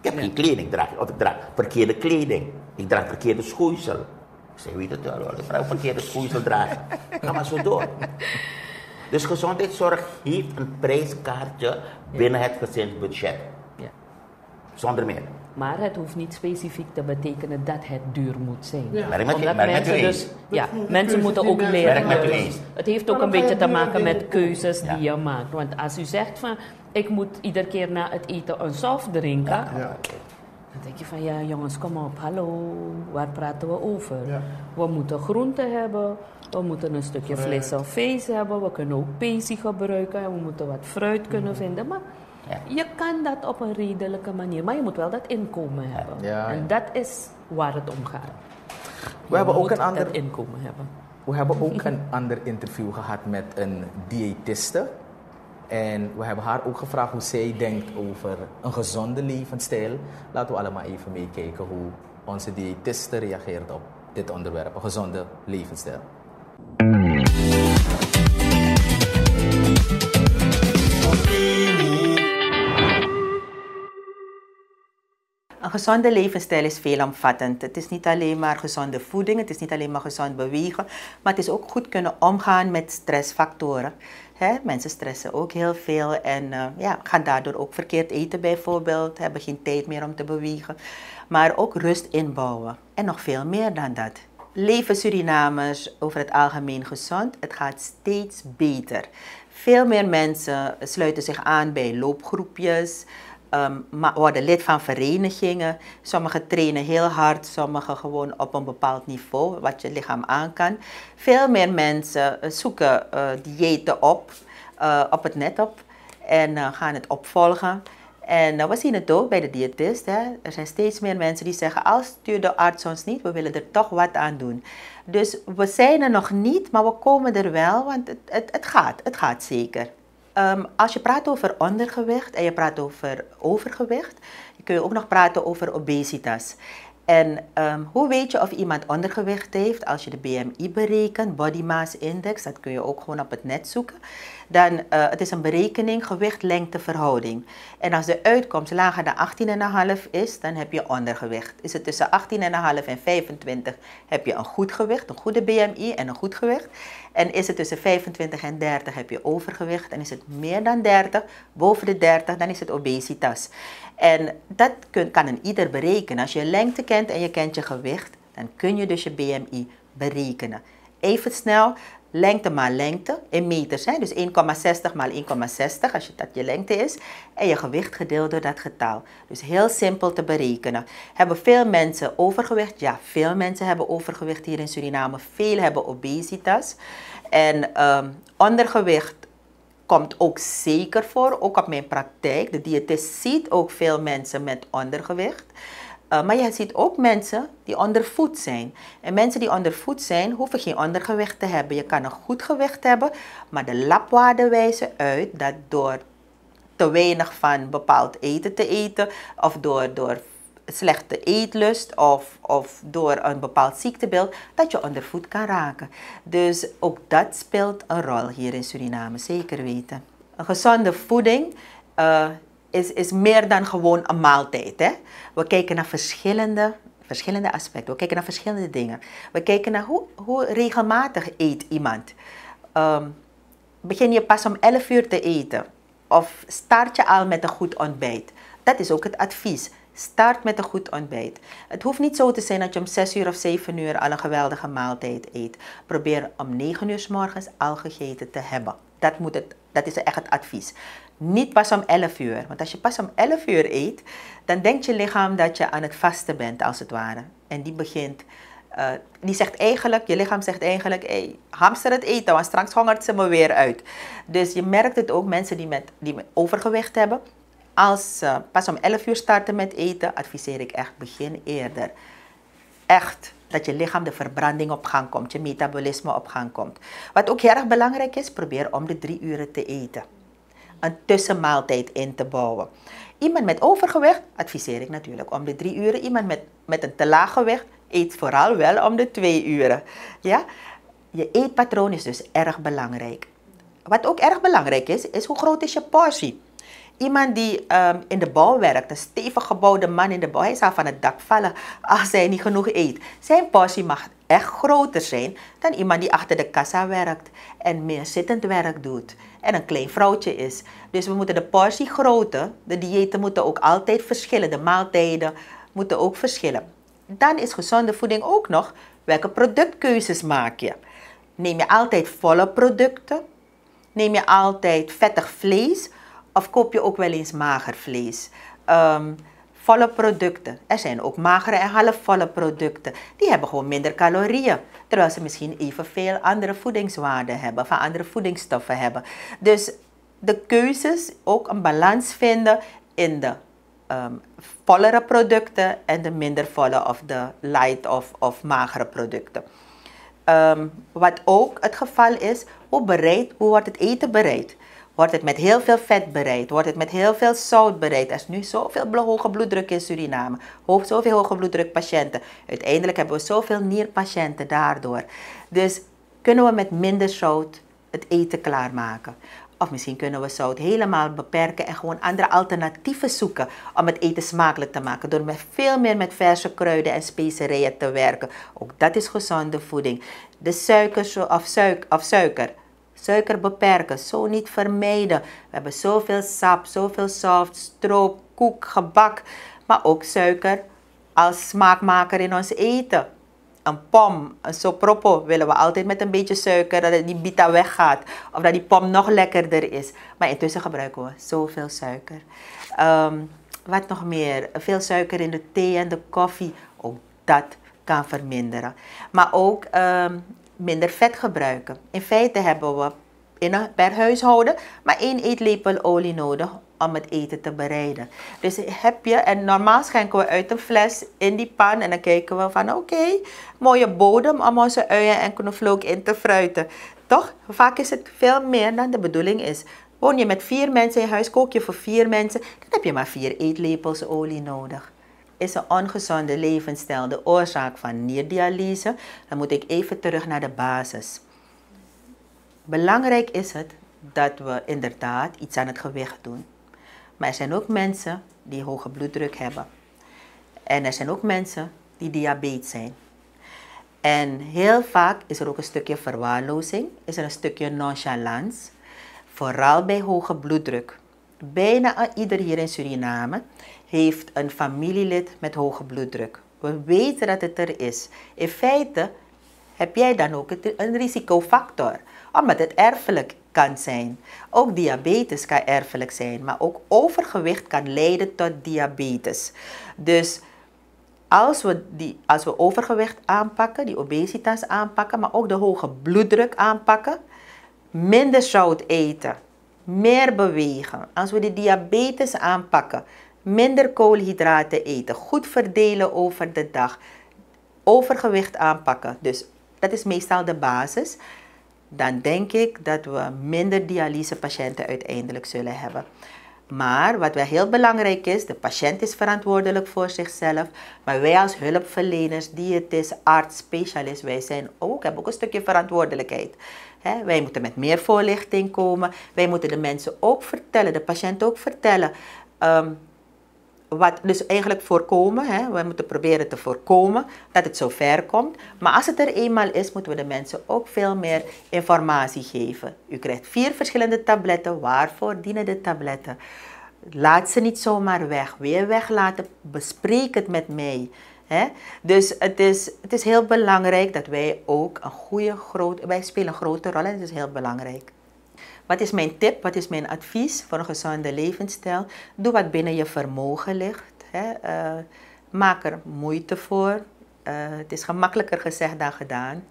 Ik heb geen kleding, ik draag, of ik draag verkeerde kleding. Ik draag verkeerde schoeisel. Ik zeg, weet het wel, ik draag verkeerde schoeisel dragen. Ga maar zo door. Dus gezondheidszorg heeft een prijskaartje binnen het gezinsbudget. Ja. Zonder meer. Maar het hoeft niet specifiek te betekenen dat het duur moet zijn. Ja. Ik met, Omdat ben ik met u mensen eens. dus, ja, mensen moeten ook mensen leren. Ben ik met u Dus eens. Het heeft ook een beetje te maken met keuzes Ja. die je maakt. Want als u zegt van, ik moet iedere keer na het eten een soft drinken. Ja. Dan denk je van, ja jongens, kom op, hallo, waar praten we over? Ja. We moeten groenten hebben, we moeten een stukje Fruit. vlees of vlees hebben, we kunnen ook pezi gebruiken, en we moeten wat fruit Mhm. kunnen vinden. Maar Ja. je kan dat op een redelijke manier, maar je moet wel dat inkomen hebben. Ja, En dat is waar het om gaat. We hebben ook een ander inkomen hebben. We hebben ook een ander interview gehad met een diëtiste. En we hebben haar ook gevraagd hoe zij denkt over een gezonde levensstijl. Laten we allemaal even meekijken hoe onze diëtiste reageert op dit onderwerp, een gezonde levensstijl. Een gezonde levensstijl is veelomvattend. Het is niet alleen maar gezonde voeding, het is niet alleen maar gezond bewegen, maar het is ook goed kunnen omgaan met stressfactoren. Mensen stressen ook heel veel en uh, ja, gaan daardoor ook verkeerd eten bijvoorbeeld, hebben geen tijd meer om te bewegen. Maar ook rust inbouwen en nog veel meer dan dat. Leven Surinamers over het algemeen gezond? Het gaat steeds beter. Veel meer mensen sluiten zich aan bij loopgroepjes, um, worden lid van verenigingen. Sommigen trainen heel hard, sommigen gewoon op een bepaald niveau, wat je lichaam aan kan. Veel meer mensen eh, zoeken uh, diëten op, uh, op het net op en gaan het opvolgen. En we zien het ook bij de diëtist. Hè. Er zijn steeds meer mensen die zeggen, als stuurt de arts ons niet, we willen er toch wat aan doen. Dus we zijn er nog niet, maar we komen er wel, want het, het, het gaat, het gaat zeker. Um, als je praat over ondergewicht en je praat over overgewicht, kun je ook nog praten over obesitas. En um, hoe weet je of iemand ondergewicht heeft? Als je de BMI berekent, Body Mass Index, dat kun je ook gewoon op het net zoeken. Dan uh, het is een berekening gewicht-lengte verhouding. En als de uitkomst lager dan 18,5 is, dan heb je ondergewicht. Is het tussen 18,5 en 25, heb je een goed gewicht, een goede BMI en een goed gewicht. En is het tussen 25 en 30, heb je overgewicht. En is het meer dan 30, boven de 30, dan is het obesitas. En dat kun, kan een ieder berekenen. Als je lengte kent en je kent je gewicht, dan kun je dus je BMI berekenen. Even snel, lengte maal lengte in meters. Hè? Dus 1,60 maal 1,60 als je, dat je lengte is. En je gewicht gedeeld door dat getal. Dus heel simpel te berekenen. Hebben veel mensen overgewicht? Ja, veel mensen hebben overgewicht hier in Suriname. Veel hebben obesitas. En um, ondergewicht komt ook zeker voor, ook op mijn praktijk. De diëtist ziet ook veel mensen met ondergewicht. Uh, maar je ziet ook mensen die ondervoed zijn. En mensen die ondervoed zijn, hoeven geen ondergewicht te hebben. Je kan een goed gewicht hebben, maar de labwaarden wijzen uit dat door te weinig van bepaald eten te eten, of door, door slechte eetlust of, of door een bepaald ziektebeeld, dat je ondervoed kan raken. Dus ook dat speelt een rol hier in Suriname, zeker weten. Een gezonde voeding uh, is, is meer dan gewoon een maaltijd. Hè? We kijken naar verschillende, verschillende aspecten, we kijken naar verschillende dingen. We kijken naar hoe, hoe regelmatig eet iemand. Um, begin je pas om 11 uur te eten of start je al met een goed ontbijt? Dat is ook het advies. Start met een goed ontbijt. Het hoeft niet zo te zijn dat je om 6 uur of 7 uur al een geweldige maaltijd eet. Probeer om 9 uur s morgens al gegeten te hebben. Dat, moet het, dat is echt het advies. Niet pas om 11 uur. Want als je pas om 11 uur eet, dan denkt je lichaam dat je aan het vasten bent, als het ware. En die begint, uh, die zegt eigenlijk, je lichaam zegt eigenlijk, hey, hamster het eten, want straks hongert ze me weer uit. Dus je merkt het ook, mensen die met, die overgewicht hebben, als pas om 11 uur starten met eten, adviseer ik echt begin eerder. Echt dat je lichaam de verbranding op gang komt, je metabolisme op gang komt. Wat ook heel erg belangrijk is, probeer om de drie uren te eten. Een tussenmaaltijd in te bouwen. Iemand met overgewicht adviseer ik natuurlijk om de drie uren. Iemand met, met een te laag gewicht eet vooral wel om de twee uren. Ja? Je eetpatroon is dus erg belangrijk. Wat ook erg belangrijk is, is hoe groot is je portie. Iemand die um, in de bouw werkt, een stevig gebouwde man in de bouw, hij zal van het dak vallen als hij niet genoeg eet. Zijn portie mag echt groter zijn dan iemand die achter de kassa werkt en meer zittend werk doet en een klein vrouwtje is. Dus we moeten de portie grootte, de diëten moeten ook altijd verschillen, de maaltijden moeten ook verschillen. Dan is gezonde voeding ook nog welke productkeuzes maak je. Neem je altijd volle producten? Neem je altijd vettig vlees? Of koop je ook wel eens mager vlees? Um, volle producten. Er zijn ook magere en halfvolle producten. Die hebben gewoon minder calorieën. Terwijl ze misschien evenveel andere voedingswaarden hebben, van andere voedingsstoffen hebben. Dus de keuzes, ook een balans vinden in de um, vollere producten en de minder volle of de light of, of magere producten. Um, wat ook het geval is, hoe, bereid, hoe wordt het eten bereid? Wordt het met heel veel vet bereid? Wordt het met heel veel zout bereid? Er is nu zoveel hoge bloeddruk in Suriname. Zoveel hoge bloeddrukpatiënten. Uiteindelijk hebben we zoveel nierpatiënten daardoor. Dus kunnen we met minder zout het eten klaarmaken. Of misschien kunnen we zout helemaal beperken en gewoon andere alternatieven zoeken om het eten smakelijk te maken. Door met veel meer met verse kruiden en specerijen te werken. Ook dat is gezonde voeding. De suikers of, suik, of suiker. Suiker beperken, zo niet vermijden. We hebben zoveel sap, zoveel soft, stroop, koek, gebak. Maar ook suiker als smaakmaker in ons eten een pom, een sopropo, willen we altijd met een beetje suiker, dat die bita weggaat. Of dat die pom nog lekkerder is. Maar intussen gebruiken we zoveel suiker. Ehm, wat nog meer? Veel suiker in de thee en de koffie. Ook dat kan verminderen. Maar ook ehm, minder vet gebruiken. In feite hebben we in een, per huishouden maar één eetlepel olie nodig om het eten te bereiden. Dus heb je, en normaal schenken we uit een fles in die pan en dan kijken we van oké, mooie bodem om onze uien en knoflook in te fruiten. Toch? Vaak is het veel meer dan de bedoeling is. Woon je met vier mensen in huis, kook je voor vier mensen, dan heb je maar vier eetlepels olie nodig. Is een ongezonde levensstijl de oorzaak van nierdialyse? Dan moet ik even terug naar de basis. Belangrijk is het dat we inderdaad iets aan het gewicht doen. Maar er zijn ook mensen die hoge bloeddruk hebben. En er zijn ook mensen die diabetes zijn. En heel vaak is er ook een stukje verwaarlozing, is er een stukje nonchalance, vooral bij hoge bloeddruk. Bijna ieder hier in Suriname heeft een familielid met hoge bloeddruk. We weten dat het er is. In feite heb jij dan ook een risicofactor, omdat het erfelijk kan zijn. Ook diabetes kan erfelijk zijn, maar ook overgewicht kan leiden tot diabetes. Dus als we, die, als we overgewicht aanpakken, die obesitas aanpakken, maar ook de hoge bloeddruk aanpakken, minder zout eten, meer bewegen. Als we de diabetes aanpakken, minder koolhydraten eten, goed verdelen over de dag, overgewicht aanpakken. Dus dat is meestal de basis dan denk ik dat we minder dialysepatiënten uiteindelijk zullen hebben. Maar wat wel heel belangrijk is, de patiënt is verantwoordelijk voor zichzelf. Maar wij als hulpverleners, diëtist, arts, specialist, wij zijn ook, hebben ook een stukje verantwoordelijkheid. wij moeten met meer voorlichting komen. Wij moeten de mensen ook vertellen, de patiënt ook vertellen. Um, wat dus eigenlijk voorkomen, hè, we moeten proberen te voorkomen dat het zo ver komt. Maar als het er eenmaal is, moeten we de mensen ook veel meer informatie geven. U krijgt vier verschillende tabletten. Waarvoor dienen de tabletten? Laat ze niet zomaar weg. Weer weglaten. Bespreek het met mij. Dus het is, het is heel belangrijk dat wij ook een goede, grote, wij spelen een grote rol en het is heel belangrijk. Wat is mijn tip? Wat is mijn advies voor een gezonde levensstijl? Doe wat binnen je vermogen ligt. Hè. Uh, maak er moeite voor. Uh, het is gemakkelijker gezegd dan gedaan.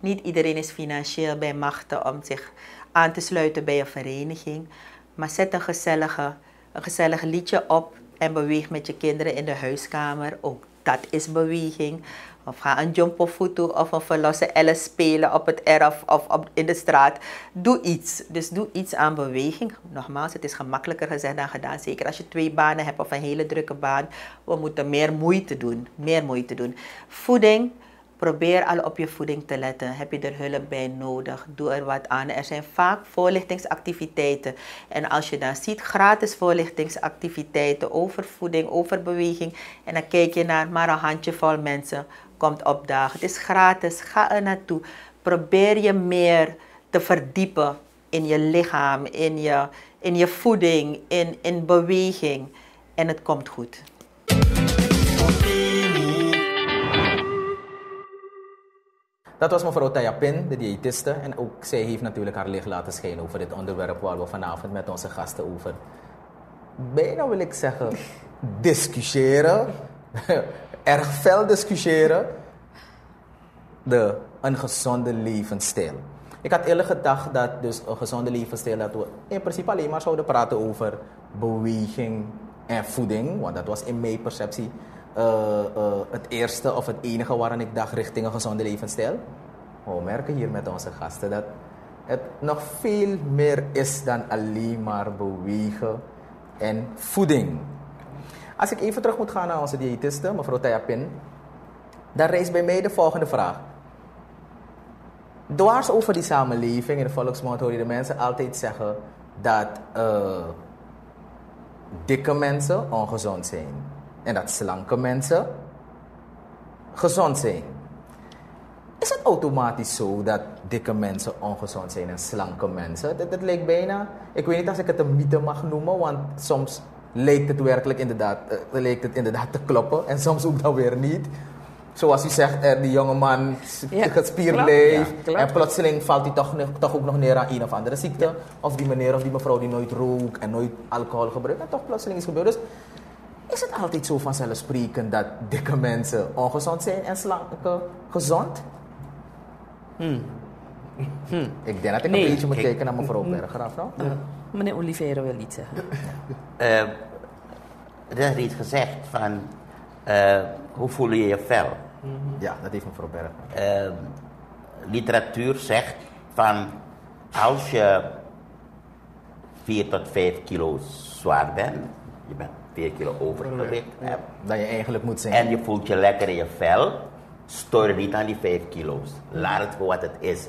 Niet iedereen is financieel bij machten om zich aan te sluiten bij een vereniging. Maar zet een, gezellige, een gezellig liedje op en beweeg met je kinderen in de huiskamer. Ook dat is beweging. Of ga een jump of een verlosse Alice spelen op het erf of op, in de straat. Doe iets. Dus doe iets aan beweging. Nogmaals, het is gemakkelijker gezegd dan gedaan. Zeker als je twee banen hebt of een hele drukke baan. We moeten meer moeite doen. Meer moeite doen. Voeding. Probeer al op je voeding te letten. Heb je er hulp bij nodig? Doe er wat aan. Er zijn vaak voorlichtingsactiviteiten. En als je dan ziet gratis voorlichtingsactiviteiten over voeding, over beweging. En dan kijk je naar maar een handjevol mensen komt opdagen. Het is gratis, ga er naartoe. Probeer je meer te verdiepen in je lichaam, in je, in je voeding, in, in beweging. En het komt goed. Dat was mevrouw Taya Pin, de diëtiste. En ook zij heeft natuurlijk haar licht laten schijnen over dit onderwerp waar we vanavond met onze gasten over bijna wil ik zeggen discussiëren erg fel discussiëren. De, een gezonde levensstijl. Ik had eerlijk gedacht dat dus een gezonde levensstijl, dat we in principe alleen maar zouden praten over beweging en voeding. Want dat was in mijn perceptie uh, uh, het eerste of het enige waarin ik dacht richting een gezonde levensstijl. We merken hier met onze gasten dat het nog veel meer is dan alleen maar bewegen en voeding. Als ik even terug moet gaan naar onze diëtiste, mevrouw Tayapin, dan reist bij mij de volgende vraag. Dwars over die samenleving, in de volksmond hoor je de mensen altijd zeggen, dat eh, dikke mensen ongezond zijn en dat slanke mensen gezond zijn. Is het automatisch zo dat dikke mensen ongezond zijn en slanke mensen? Dat, lijkt bijna, ik weet niet als ik het een mythe mag noemen, want soms lijkt het werkelijk inderdaad, eh, lijkt het inderdaad te kloppen en soms ook dan weer niet. Zoals u zegt, er die jongeman Ja, gespierd klopt. bleef Ja, en plotseling valt hij toch, nog- toch ook nog neer aan een of andere ziekte. Of die meneer of die mevrouw die nooit rookt en nooit alcohol gebruikt en toch plotseling is gebeurd. Dus is het altijd zo vanzelfsprekend dat dikke mensen ongezond zijn en slanke gezond? Ik denk dat ik Nee. een beetje moet kijken naar mevrouw Berggraaf. Meneer Oliveira wil iets zeggen. Eh, er is iets gezegd van eh, hoe voel je je vel? Ja, dat heeft mevrouw Berggraaf. Eh, literatuur zegt van als je 4 tot 5 kilo zwaar bent, je bent 4 kilo overgewicht hebt, Dat je eigenlijk moet zijn. en je voelt je lekker in je vel, stoor je niet aan die 5 kilo's. Laat het voor wat het is.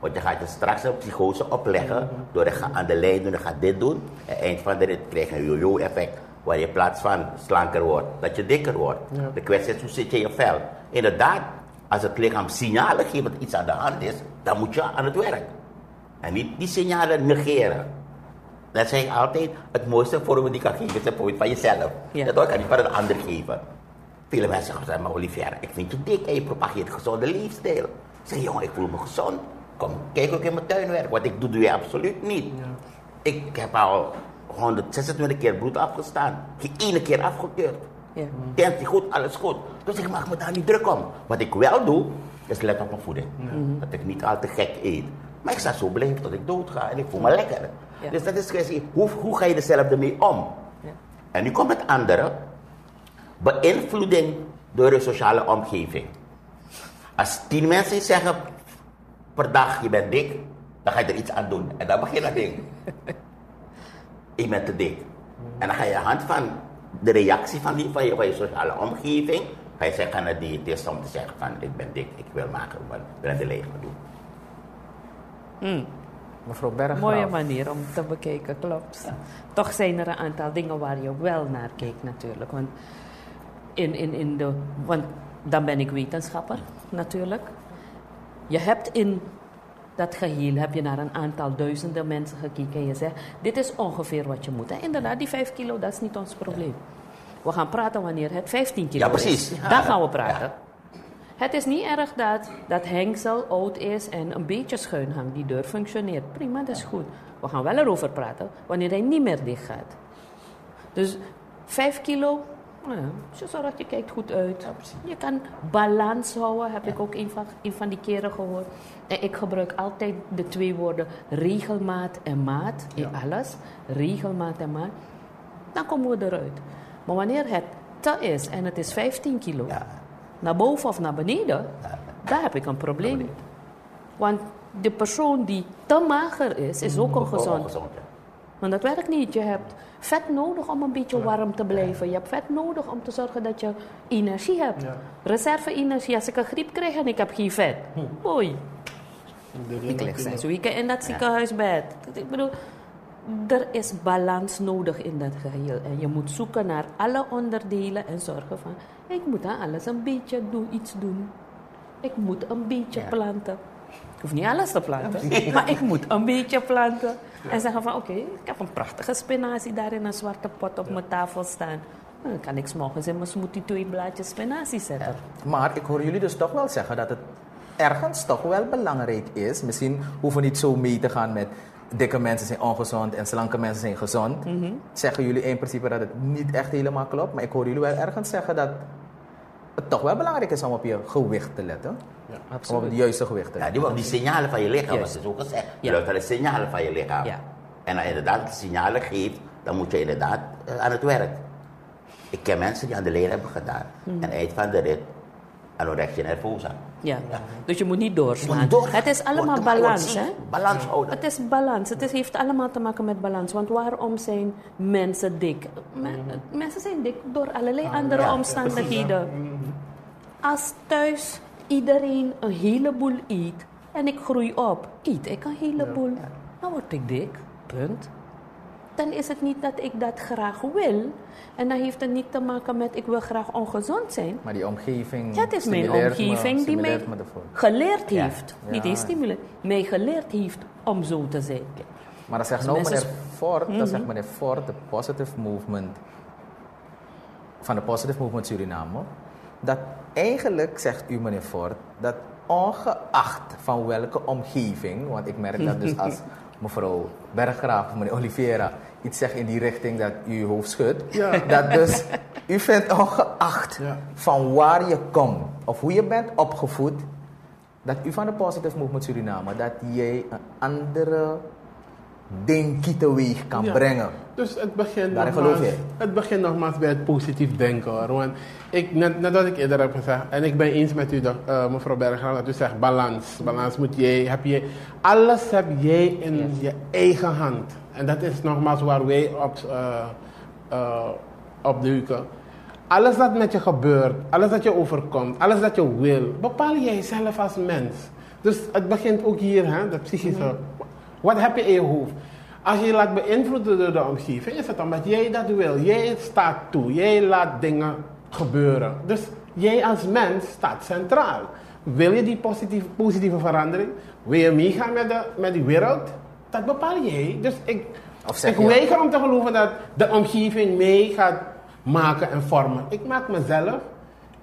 Want je gaat je straks een psychose opleggen door je gaat aan de lijn doen, je gaat dit doen. En eind van de rit krijg je een yo-yo effect. Waar je in plaats van slanker wordt, dat je dikker wordt. De kwestie is hoe zit je in je vel. Inderdaad, als het lichaam signalen geeft dat iets aan de hand is, dan moet je aan het werk. En niet die signalen negeren. Dat zeg ik altijd, het mooiste vorm die je kan geven is een voorbeeld van jezelf. Ja. Dat kan niet van een ander geven. Vele mensen zeggen, maar Olivier, ik vind je dik en je propageert gezonde leefstijl. Ik zeg, jongen, ik voel me gezond. Kom, kijk ook in mijn tuinwerk. Wat ik doe, doe je absoluut niet. Ik heb al 126 keer bloed afgestaan. Geen ene keer afgekeurd. Ja. Kent goed, alles goed. Dus ik maak me daar niet druk om. Wat ik wel doe, is let op mijn voeding. Dat ik niet al te gek eet. Maar ik sta zo blijven tot ik dood ga en ik voel me lekker. Ja. Dus dat is kwestie, hoe, hoe ga je er zelf ermee om? Ja. En nu komt het andere. Beïnvloeding door de sociale omgeving. Als tien mensen zeggen per dag je bent dik, dan ga je er iets aan doen. En dan begint dat ding. ik ben te dik. En dan ga je aan de hand van de reactie van, die, van, je, van je sociale omgeving, ga je zeggen aan de diëtist om te zeggen van ik ben dik, ik wil worden, ik wil aan de leeg doen. Mevrouw Berggraaf. Mooie manier om te bekijken, klopt. Toch zijn er een aantal dingen waar je wel naar kijkt natuurlijk. Want, in, in, in de, want dan ben ik wetenschapper natuurlijk. Je hebt in dat geheel heb je naar een aantal duizenden mensen gekeken en je zegt, dit is ongeveer wat je moet. En inderdaad, die 5 kilo, dat is niet ons probleem. We gaan praten wanneer het 15 kilo Ja, precies. is. Ja. Dan gaan we praten. Ja. Het is niet erg dat, dat hengsel oud is en een beetje schuin hangt. Die deur functioneert. Prima, dat is goed. We gaan wel erover praten wanneer hij niet meer dicht gaat. Dus 5 kilo, nou ja, zodat je kijkt goed uit. je kan balans houden, heb ik ook een van, een van die keren gehoord. En ik gebruik altijd de twee woorden regelmaat en maat in alles. Regelmaat en maat. Dan komen we eruit. Maar wanneer het te is en het is 15 kilo, naar boven of naar beneden, daar heb ik een probleem. Want de persoon die te mager is, is ook ongezond. Want dat werkt niet. Je hebt vet nodig om een beetje warm te blijven. Je hebt vet nodig om te zorgen dat je energie hebt. Ja. Reserve-energie. Als ik een griep krijg en ik heb geen vet. Oei, ik lig zes weken in dat ziekenhuisbed. Ik bedoel, er is balans nodig in dat geheel. En je moet zoeken naar alle onderdelen en zorgen van... Ik moet aan alles een beetje doen, iets doen. Ik moet een beetje planten. Hoef niet alles te planten, maar ik moet een beetje planten. En zeggen van, oké, ik heb een prachtige spinazie daar in een zwarte pot op mijn tafel staan. Dan kan ik morgens in mijn smoothie twee blaadjes spinazie zetten. Maar ik hoor jullie dus toch wel zeggen dat het ergens toch wel belangrijk is. Misschien hoeven we niet zo mee te gaan met dikke mensen zijn ongezond en slanke mensen zijn gezond. Zeggen jullie in principe dat het niet echt helemaal klopt. Maar ik hoor jullie wel ergens zeggen dat het toch wel belangrijk is om op je gewicht te letten. Om op het juiste gewicht te Ja, die, die signalen van je lichaam, dat is ook gezegd. Je Ja. luistert naar de signalen van je lichaam. Ja. En als je inderdaad de signalen geeft, dan moet je inderdaad eh, aan het werk. Ik ken mensen die aan de lijn hebben gedaan. En eind van de rit, anorexia nervosa. Ja. Dus je moet niet doorslaan. Door- het is allemaal balans, hè? Balans houden. Het is balans. Het is, heeft allemaal te maken met balans. Want waarom zijn mensen dik? Me- mensen zijn dik door allerlei andere ja, omstandigheden. Als thuis iedereen een heleboel eet en ik groei op, eet ik een heleboel, dan word ik dik. Punt. dan is het niet dat ik dat graag wil. En dan heeft het niet te maken met ik wil graag ongezond zijn. Maar die omgeving. Ja, het is mijn me- omgeving die mij geleerd Ja. heeft. Ja. Niet eens stimuleert. Mij geleerd heeft om zo te zijn. Maar dan zegt Als nou meneer Ford, dan zegt meneer Ford, de positive movement van de positive movement Suriname, dat eigenlijk zegt u meneer Ford, dat ongeacht van welke omgeving, want ik merk dat dus als mevrouw Berggraaf of meneer Oliveira iets zegt in die richting dat u uw hoofd schudt, Ja. dat dus u vindt ongeacht Ja. van waar je komt of hoe je bent opgevoed, dat u van de Positive Movement Suriname, dat jij een andere denkie teweeg kan Ja. brengen. Dus het begint, nogmaals, geloof je? het begint nogmaals bij het positief denken hoor. Want ik, net, net wat ik eerder heb gezegd, en ik ben eens met u, dat, eh, mevrouw Berggraaf, dat u zegt balans. Balans moet jij, heb je, alles heb jij in je eigen hand. En dat is nogmaals waar wij op, eh eh, op duiken. Alles dat met je gebeurt, alles dat je overkomt, alles dat je wil, bepaal jij zelf als mens. Dus het begint ook hier, hè, de psychische. Wat heb je in je hoofd? Als je je laat beïnvloeden door de omgeving, is het omdat jij dat wil. Jij staat toe, jij laat dingen gebeuren. Dus jij als mens staat centraal. Wil je die positieve, positieve verandering? Wil je meegaan met, de, met die wereld? Dat bepaal jij. Dus ik, ik weiger om te geloven dat de omgeving mee gaat maken en vormen. Ik maak mezelf.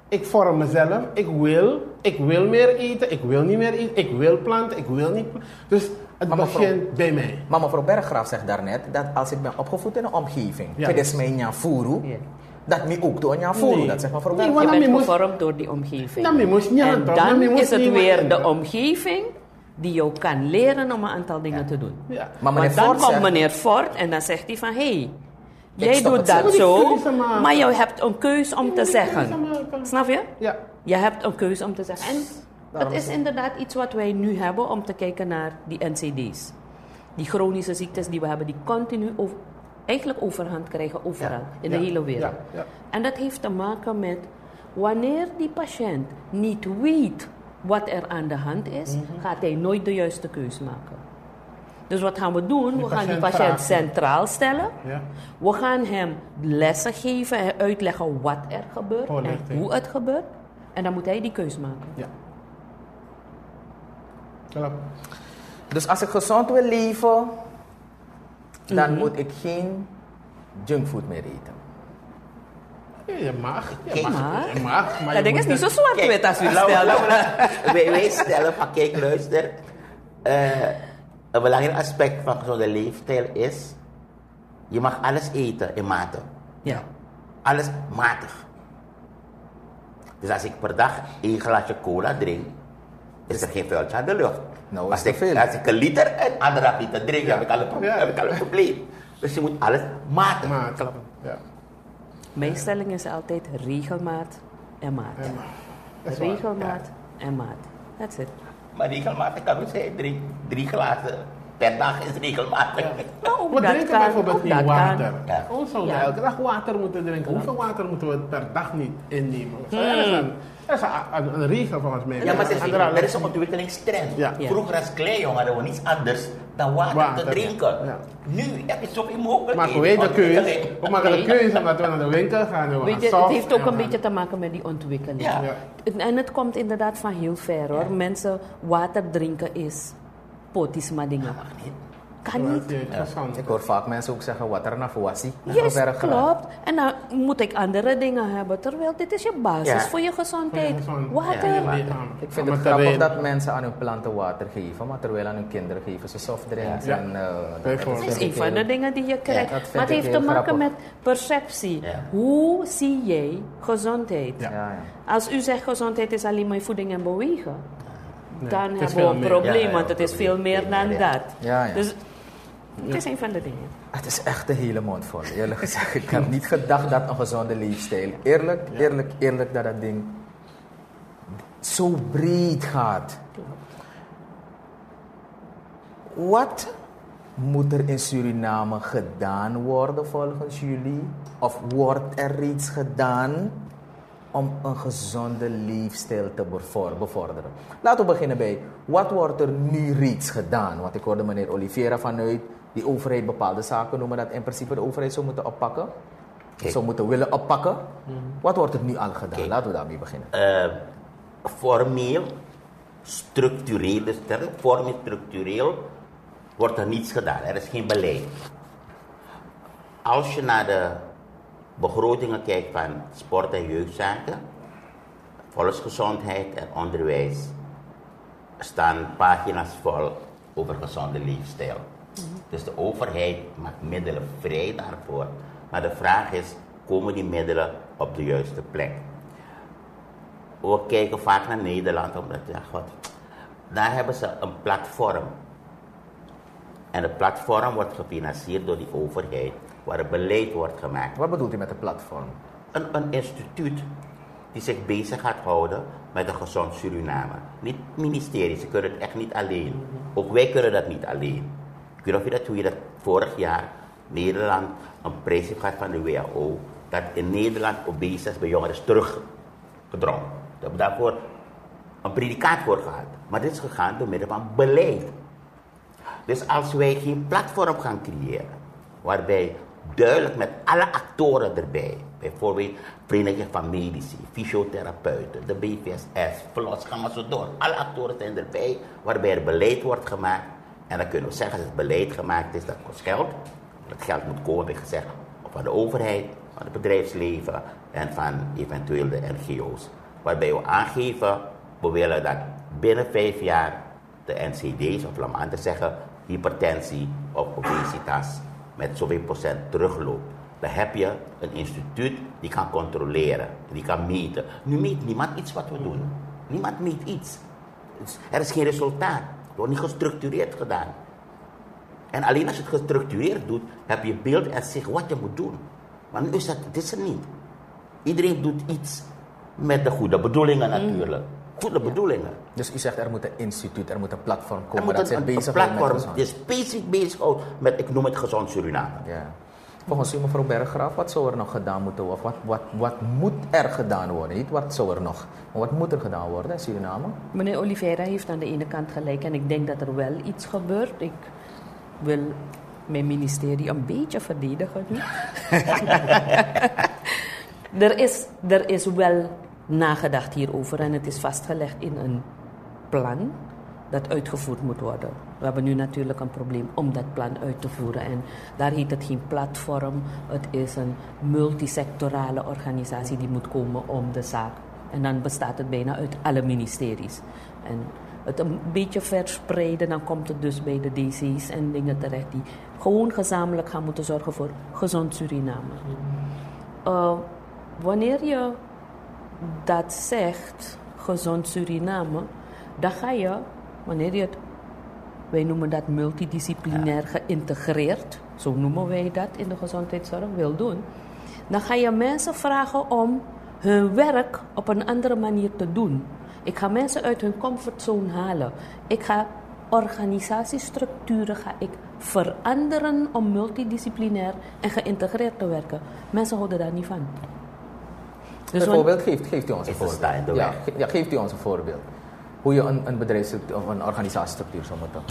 Ik vorm mezelf. Ik wil. Ik wil meer eten. Ik wil niet meer eten. Ik wil planten. Ik wil niet planten. Dus het Maar mevrouw- bij mij. Maar mevrouw Berggraaf zegt daarnet dat als ik ben opgevoed in een omgeving, Ja. dat is mijn nyafuru, Ja. dat me ook door nyafuru, Nee. dat zegt mevrouw Nee, Berggraaf. Je bent moest- gevormd door die omgeving. Dan moest je en dan is het weer de omgeving die jou kan leren om een aantal dingen te doen. Ja. Maar meneer dan Ford komt zegt- meneer Ford en dan zegt hij van... hé, hey, jij doet dat zo, maar je hebt een keus om te zeggen. Snap je? Ja. Je hebt een keuze om te zeggen. En Daarom het is inderdaad iets wat wij nu hebben om te kijken naar die NCD's. Die chronische ziektes die we hebben, die continu over, eigenlijk overhand krijgen overal in de Ja. hele wereld. Ja. Ja. En dat heeft te maken met wanneer die patiënt niet weet wat er aan de hand is, Mhm. gaat hij nooit de juiste keus maken. Dus wat gaan we doen? Die we gaan die patiënt vragen. centraal stellen. Ja. We gaan hem lessen geven en uitleggen wat er gebeurt en hoe het gebeurt. En dan moet hij die keus maken. Ja. Klopt. Dus als ik gezond wil leven, dan Mhm. moet ik geen junkfood meer eten. Ja, je mag. Je Kijk, mag. maar- Je mag. Maar Dat je ding is niet zo zwart-wit als u het Laten we- stelt. wij, wij stellen van, kijk, luister. eh, een belangrijk aspect van gezonde leefstijl is, je mag alles eten in mate. Ja. Alles matig. Dus als ik per dag één glaasje cola drink, is er geen vuiltje aan de lucht. Nou, is als, ik, veel. als ik een liter en anderhalf liter drink, heb, ik al een Ja. heb ik al een probleem. Dus je moet alles klopt. Ja. Mijn stelling is altijd regelmaat en maat. Ja. Regelmaat en maat. That's it. Maar regelmatig kan ik zeggen, drie, drie glazen per dag is regelmatig. Nou, ook We dat drinken kan, bijvoorbeeld ook niet dat water. Ja. Gewoon zouden we Ja. elke dag water moeten drinken. Hoeveel water moeten we per dag niet innemen? Er is een, er is een, een, een regel volgens mij. Ja, maar het is, er is een ontwikkelingstrend. Ja. Ja. Vroeger als kleinjongen hadden we niets anders dan water, Water, te drinken. ja. Nu heb je zoveel mogelijkheden. maken wij de keuze. We maken de keuze omdat we naar de winkel gaan. en we Weet gaan je, het heeft ook we een beetje te maken met die ontwikkeling. Ja. Ja. En het komt inderdaad van heel ver hoor. Mensen, water drinken is potis maar dingen. Kan Ja, niet. gezond. Ik hoor vaak mensen ook zeggen, wat er naar voasie. Yes, klopt. En dan moet ik andere dingen hebben. Terwijl dit is je basis Ja. voor je gezondheid. Gezond. Water. Ja. Ik vind het grappig dat mensen aan hun planten water geven, maar terwijl aan hun kinderen geven ze softdrinks Ja. en... eh. Dat is een van de dingen die je krijgt. maar het heeft te maken grappig. met perceptie. Ja. Hoe zie jij gezondheid? Ja. Ja, ja. Als u zegt gezondheid is alleen maar voeding en bewegen, Nee, dan hebben we een probleem, Ja, ja, want het is veel meer dan Ja. dat. Ja, ja. Dus het is een van de dingen. Het is echt een hele mond vol. Eerlijk gezegd, ik had niet gedacht dat een gezonde leefstijl. Eerlijk, eerlijk, eerlijk dat dat ding zo breed gaat. Wat moet er in Suriname gedaan worden volgens jullie? Of wordt er reeds gedaan om een gezonde leefstijl te bevorder- bevorderen? Laten we beginnen bij, wat wordt er nu reeds gedaan? Want ik hoorde meneer Oliveira vanuit die overheid bepaalde zaken noemen dat in principe de overheid zou moeten oppakken. Kijk. Zou moeten willen oppakken. Wat wordt er nu al gedaan? Kijk. Laten we daarmee beginnen. Eh, formeel, structureel, dus formeel, structureel wordt er niets gedaan. Er is geen beleid. Als je naar de begrotingen kijkt van sport- en jeugdzaken, volksgezondheid en onderwijs, staan pagina's vol over gezonde leefstijl. Dus de overheid maakt middelen vrij daarvoor. Maar de vraag is, komen die middelen op de juiste plek? We kijken vaak naar Nederland, omdat, ja, god, daar hebben ze een platform. En het platform wordt gefinancierd door die overheid, waar beleid wordt gemaakt. Wat bedoelt u met een platform? Een, een instituut die zich bezig gaat houden met een gezond Suriname. Niet ministerie, ze kunnen het echt niet alleen. Ook wij kunnen dat niet alleen. Ik weet niet of je dat, hoe je dat vorig jaar Nederland een prijs heeft gehad van de WHO, dat in Nederland obesitas bij jongeren is teruggedrongen. We hebben daarvoor een predicaat voor gehad. Maar dit is gegaan door middel van beleid. Dus als wij geen platform gaan creëren, waarbij duidelijk met alle actoren erbij, bijvoorbeeld Vereniging van Medici, fysiotherapeuten, de BVSS, Vlos, ga maar zo door. Alle actoren zijn erbij, waarbij er beleid wordt gemaakt. En dan kunnen we zeggen, als het beleid gemaakt is, dat kost geld. Dat geld moet komen, heb ik gezegd, van de overheid, van het bedrijfsleven en van eventueel de NGO's. Waarbij we aangeven, we willen dat binnen vijf jaar de NCD's, of laat me anders zeggen, hypertensie of obesitas met zoveel procent terugloopt. Dan heb je een instituut die kan controleren, die kan meten. Nu meet niemand iets wat we doen. Niemand meet iets. Dus Er is geen resultaat. Het wordt niet gestructureerd gedaan. En alleen als je het gestructureerd doet, heb je beeld en zicht wat je moet doen. Maar nu is dat, dit is er niet. Iedereen doet iets met de goede bedoelingen natuurlijk. Bedoelingen. Dus u zegt er moet een instituut, er moet een platform Er komen moet dat een, bezig een platform gezond. die specifiek bezighoudt met, ik noem het gezond Suriname. Ja. Volgens u, mevrouw Berggraaf, wat zou er nog gedaan moeten worden? Of wat, wat, wat moet er gedaan worden? Niet wat zou er nog, maar wat moet er gedaan worden in Suriname? Meneer Oliveira heeft aan de ene kant gelijk en ik denk dat er wel iets gebeurt. Ik wil mijn ministerie een beetje verdedigen er, is, er is wel nagedacht hierover en het is vastgelegd in een plan dat uitgevoerd moet worden. We hebben nu natuurlijk een probleem om dat plan uit te voeren. En daar heet het geen platform. Het is een multisectorale organisatie die moet komen om de zaak. En dan bestaat het bijna uit alle ministeries. En het een beetje verspreiden, dan komt het dus bij de DC's en dingen terecht die gewoon gezamenlijk gaan moeten zorgen voor gezond Suriname. Uh, wanneer je dat zegt, gezond Suriname, dan ga je, wanneer je het, wij noemen dat multidisciplinair geïntegreerd, zo noemen wij dat in de gezondheidszorg, wil doen, dan ga je mensen vragen om hun werk op een andere manier te doen. Ik ga mensen uit hun comfortzone halen. Ik ga organisatiestructuren ga ik veranderen om multidisciplinair en geïntegreerd te werken. Mensen houden daar niet van. Dus Bijvoorbeeld, geeft, geeft u ons een voorbeeld. ja, ge- ja, geeft u ons een voorbeeld. Hoe je een, een bedrijfsstructuur of een organisatiestructuur zou moeten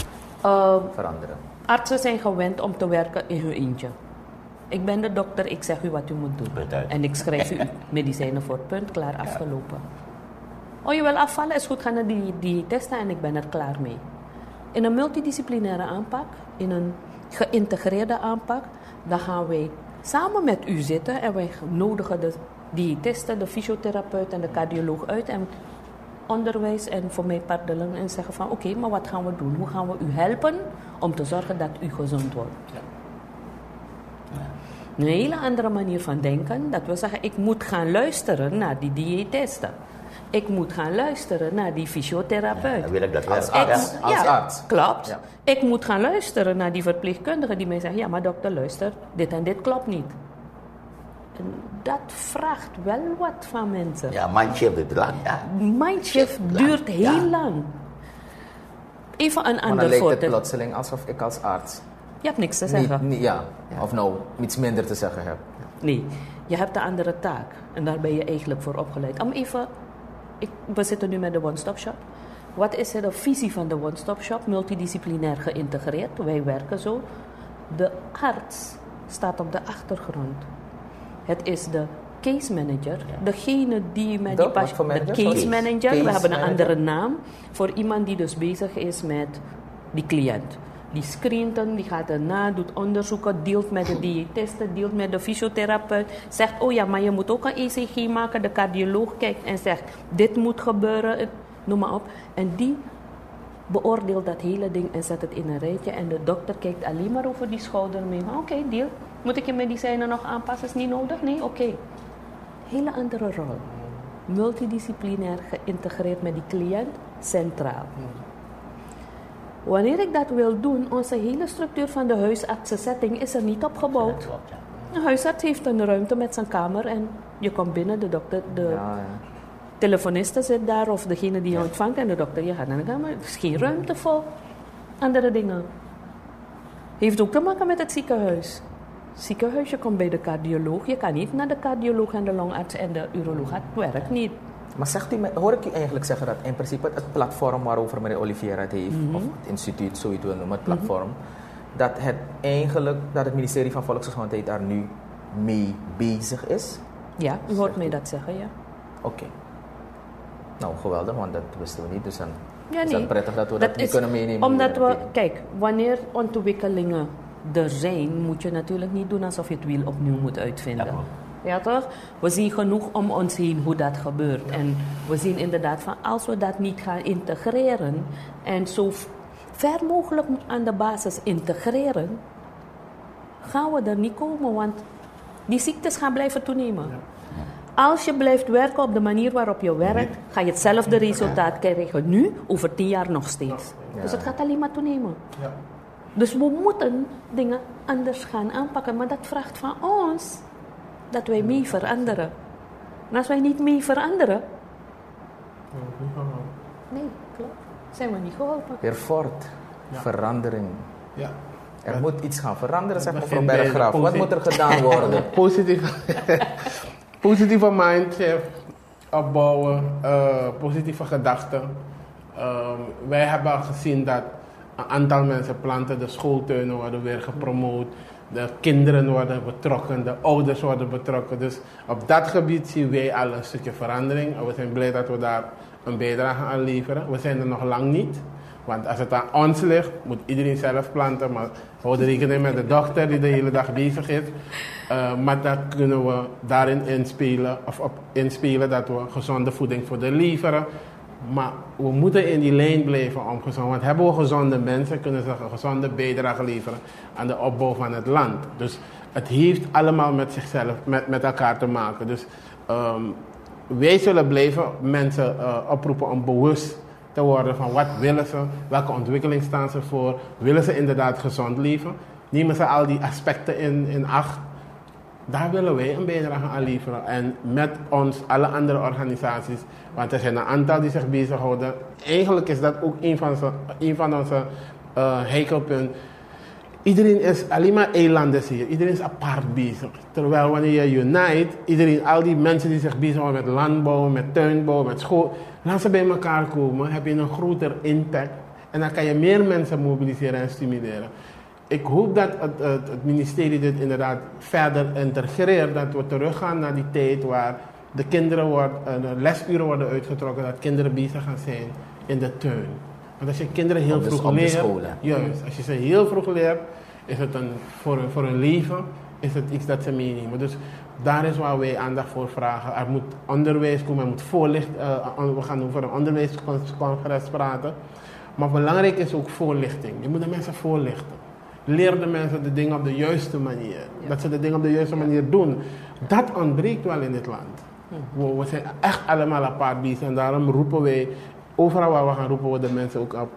uh, veranderen. artsen zijn gewend om te werken in hun eentje. Ik ben de dokter, ik zeg u wat u moet doen. En ik schrijf u medicijnen voor, punt, klaar, afgelopen. Oh, je wil afvallen? Is goed, ga naar die, die testen en ik ben er klaar mee. In een multidisciplinaire aanpak, in een geïntegreerde aanpak, dan gaan wij samen met u zitten en wij nodigen de diëtisten, de fysiotherapeut en de cardioloog uit en onderwijs en voor mij pardelen en zeggen van oké, maar wat gaan we doen? Hoe gaan we u helpen om te zorgen dat u gezond wordt? Een hele andere manier van denken. Dat wil zeggen, ik moet gaan luisteren naar die diëtisten. Ik moet gaan luisteren naar die fysiotherapeut. Wil ik dat. Als Ik- arts. ja, Als arts. Klopt. Ja. Ik moet gaan luisteren naar die verpleegkundige die mij zegt: Ja, maar dokter, luister, dit en dit klopt niet. En dat vraagt wel wat van mensen. Ja, mindshift duurt lang. Ja. Mindshift Lang, duurt heel ja. lang. Even een Maar dan ander lijkt het voorbeeld. plotseling alsof ik als arts Je hebt niks te zeggen. niet, niet, ja, of nou iets minder te zeggen heb. Nee, je hebt een andere taak. En daar ben je eigenlijk voor opgeleid. Om even, ik, we zitten nu met de One Stop Shop. Wat is de visie van de One Stop Shop? Multidisciplinair geïntegreerd. Wij werken zo. De arts staat op de achtergrond. Het is de case manager, degene die met De? die patiënt. De case Sorry. manager, Case we hebben een manager. andere naam voor iemand die dus bezig is met die cliënt. Die screent hem, die gaat erna, doet onderzoeken, dealt met de diëtiste, dealt met de fysiotherapeut. Zegt, oh ja, maar je moet ook een ECG maken. De cardioloog kijkt en zegt, dit moet gebeuren, noem maar op. En die beoordeelt dat hele ding en zet het in een rijtje. En de dokter kijkt alleen maar over die schouder mee. Maar Oké, deal. Moet ik je medicijnen nog aanpassen? Is niet nodig? Nee, oké. Hele andere rol. Multidisciplinair geïntegreerd met die cliënt, centraal. Wanneer ik dat wil doen, onze hele structuur van de huisartsensetting is er niet opgebouwd. Een huisarts heeft een ruimte met zijn kamer en je komt binnen, de dokter, de Ja, ja. telefoniste zit daar of degene die je ontvangt en de dokter, je gaat naar de kamer. Er is geen ruimte voor andere dingen. Heeft ook te maken met het ziekenhuis. Ziekenhuis, je komt bij de cardioloog. Je kan niet naar de cardioloog en de longarts en de uroloog. Het werkt niet. Maar zegt u, me- hoor ik u eigenlijk zeggen dat in principe het platform waarover meneer Olivier het heeft, Mhm. of het instituut, zo je het wil noemen, het platform, dat het eigenlijk, dat het ministerie van Volksgezondheid daar nu mee bezig is? Ja, u hoort mij dat zeggen, ja. Oké. Nou, geweldig, want dat wisten we niet. Dus dan Ja, is dat prettig dat we dat, nu is kunnen meenemen. Omdat we, kijk, wanneer ontwikkelingen er zijn, moet je natuurlijk niet doen alsof je het wiel opnieuw moet uitvinden. Ja, toch? We zien genoeg om ons heen hoe dat gebeurt. En we zien inderdaad van als we dat niet gaan integreren en zo ver mogelijk aan de basis integreren, gaan we er niet komen, want die ziektes gaan blijven toenemen. Als je blijft werken op de manier waarop je werkt, ga je hetzelfde resultaat krijgen nu, over tien jaar nog steeds. Dus het gaat alleen maar toenemen. Dus we moeten dingen anders gaan aanpakken, maar dat vraagt van ons dat wij mee veranderen. En als wij niet mee veranderen, nee, klopt, zijn we niet geholpen. Heer Fort, verandering. Ja. Er moet iets gaan veranderen, zegt mevrouw Berggraaf. Wat moet er gedaan worden? Positieve, positieve mindset opbouwen, eh, positieve gedachten. Ehm, wij hebben al gezien dat een aantal mensen planten, de schooltuinen worden weer gepromoot, de kinderen worden betrokken, de ouders worden betrokken. Dus op dat gebied zien wij al een stukje verandering we zijn blij dat we daar een bijdrage aan leveren. We zijn er nog lang niet. Want als het aan ons ligt, moet iedereen zelf planten. Maar houden rekening met de dochter die de hele dag bezig is. Eh, maar dat kunnen we daarin inspelen, of op inspelen dat we gezonde voeding voor de leveren. Maar we moeten in die lijn blijven om gezond. Want hebben we gezonde mensen, kunnen ze een gezonde bijdrage leveren aan de opbouw van het land. Dus het heeft allemaal met zichzelf, met, met elkaar te maken. Dus ehm, wij zullen blijven mensen eh, oproepen om bewust te worden van wat willen ze, welke ontwikkeling staan ze voor, willen ze inderdaad gezond leven, nemen ze al die aspecten in, in acht. Daar willen wij een bijdrage aan leveren. En met ons, alle andere organisaties, want er zijn een aantal die zich bezighouden. Eigenlijk is dat ook een van, ze, een van onze heikelpunten. Iedereen is alleen maar eilanders hier. Iedereen is apart bezig. Terwijl wanneer je unite, iedereen, al die mensen die zich bezighouden met landbouw, met tuinbouw, met school, laat ze bij elkaar komen, heb je een groter impact. En dan kan je meer mensen mobiliseren en stimuleren. Ik hoop dat het, het, het ministerie dit inderdaad verder integreert. Dat we teruggaan naar die tijd waar de kinderen worden, de lesuren worden uitgetrokken, dat kinderen bezig gaan zijn in de tuin. Want als je kinderen heel de- vroeg leert, juist, als je ze heel vroeg leert, is het een, voor, hun- voor hun leven is het iets dat ze meenemen. Dus daar is waar wij aandacht voor vragen. Er moet onderwijs komen, er moet voorlicht, eh, we gaan over een onderwijscongres praten. Maar belangrijk is ook voorlichting. Je moet de mensen voorlichten. Leer de mensen de dingen op de juiste manier. Dat ze de dingen op de juiste manier doen. Dat ontbreekt wel in dit land. We, we zijn echt allemaal apart bezig. En daarom roepen wij, overal waar we gaan roepen we de mensen ook op.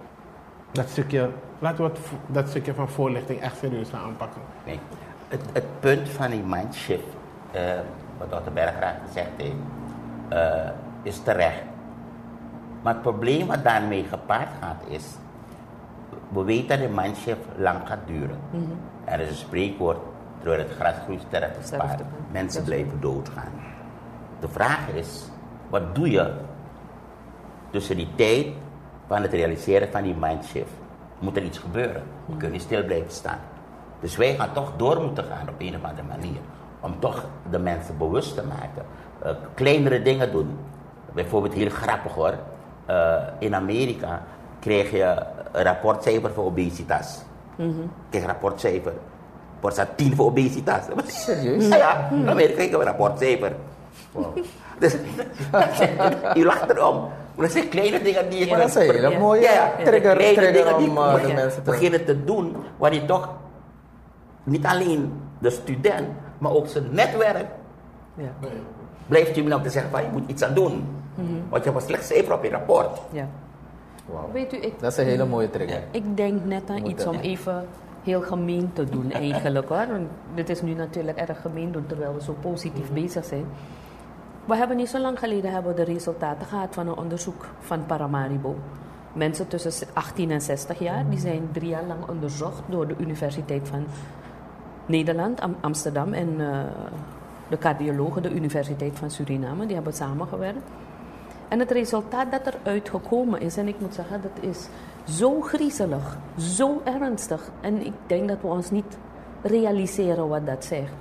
Dat stukje, laten we het, dat stukje van voorlichting echt serieus gaan aanpakken. Nee. Het, het punt van die mindshift, eh, wat Dr. Bergraaf gezegd heeft, eh, is terecht. Maar het probleem wat daarmee gepaard gaat is, we weten dat die mindshift lang gaat duren. Er is een spreekwoord, terwijl het gras groeit sterft het paard. Mensen blijven doodgaan. De vraag is, wat doe je tussen die tijd van het realiseren van die mindshift? Moet er iets gebeuren? We kunnen niet stil blijven staan. Dus wij gaan toch door moeten gaan op een of andere manier. Om toch de mensen bewust te maken. Eh, kleinere dingen doen. Bijvoorbeeld heel grappig hoor. Eh, in Amerika krijg je een rapportcijfer voor obesitas. Je een rapportcijfer. Er staat 10 voor obesitas. Serieus? Ja, ja. Amerika krijg je een rapportcijfer. Dus, je lacht erom. Maar dat zijn kleine dingen die je Maar dat zijn hele Ja. mooie ja, ja. trigger, Kleine trigger dingen die om uh, de je mensen te... beginnen te doen, waar je toch niet alleen de student, maar ook zijn netwerk Ja. blijft stimuleren om te zeggen van je moet iets aan doen. Want je hebt een slecht cijfer op je rapport. ja. Wauw. Weet u, ik, Dat is een hele mooie trigger. ik denk net aan Moet iets om even heel gemeen te doen eigenlijk hoor. Want dit is nu natuurlijk erg gemeen doen terwijl we zo positief bezig zijn. We hebben niet zo lang geleden hebben we de resultaten gehad van een onderzoek van Paramaribo. Mensen tussen 18 en 60 jaar, die zijn drie jaar lang onderzocht door de Universiteit van Nederland, Am- Amsterdam en eh, de cardiologen, de Universiteit van Suriname, die hebben samengewerkt. En het resultaat dat eruit gekomen is, en ik moet zeggen, dat is zo griezelig, zo ernstig. En ik denk dat we ons niet realiseren wat dat zegt.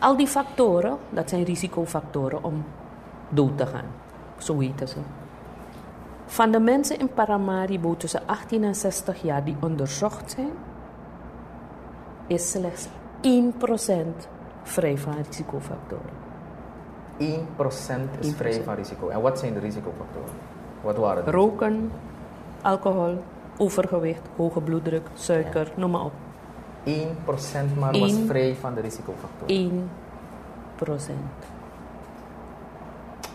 Al die factoren, dat zijn risicofactoren om dood te gaan. Zo heten ze. Van de mensen in Paramaribo tussen 18 en 60 jaar die onderzocht zijn, is slechts 1% vrij van risicofactoren. 1% is vrij 1%. van risico. En wat zijn de risicofactoren? Wat waren die? Roken, alcohol, overgewicht, hoge bloeddruk, suiker, noem maar op. 1% maar was Eén. vrij van de risicofactoren. 1 procent.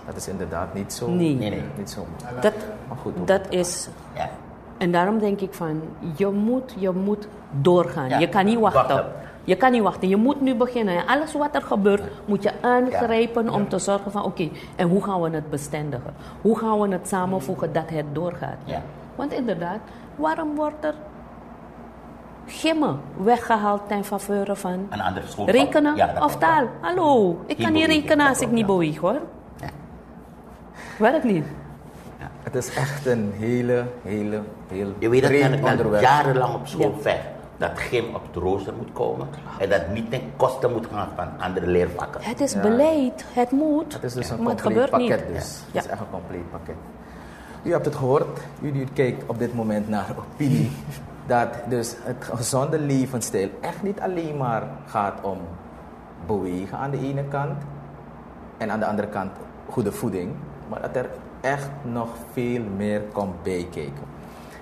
Dat is inderdaad niet zo. Nee. Nee, nee. Niet zo. Dat, Maar goed. dat is... Ja. En daarom denk ik van, je moet, je moet doorgaan. Ja, je kan niet wachten. Je kan niet wachten. Je moet nu beginnen. En alles wat er gebeurt, moet je aangrijpen om te zorgen van, oké, en hoe gaan we het bestendigen? Hoe gaan we het samenvoegen dat het doorgaat? Ja. Want inderdaad, waarom wordt er gimmen weggehaald ten faveur van Een andere school. rekenen Ja, of taal? ja. Hallo, ik Geen kan niet rekenen als ik niet beweeg hoor. Ja. Werkt niet. Het is echt een hele, hele, heel Je weet dat onderwerp. jarenlang op school Ja. vecht. Dat gym op het rooster moet komen. En dat niet ten koste moet gaan van andere leervakken. Het is Ja. beleid, het moet. Het is dus een maar het compleet gebeurt pakket niet. dus. Ja. Het is echt een compleet pakket. U hebt het gehoord, u die kijkt op dit moment naar opinie, dat dus het gezonde levensstijl echt niet alleen maar gaat om bewegen aan de ene kant en aan de andere kant goede voeding, maar dat er echt nog veel meer komt bij kijken.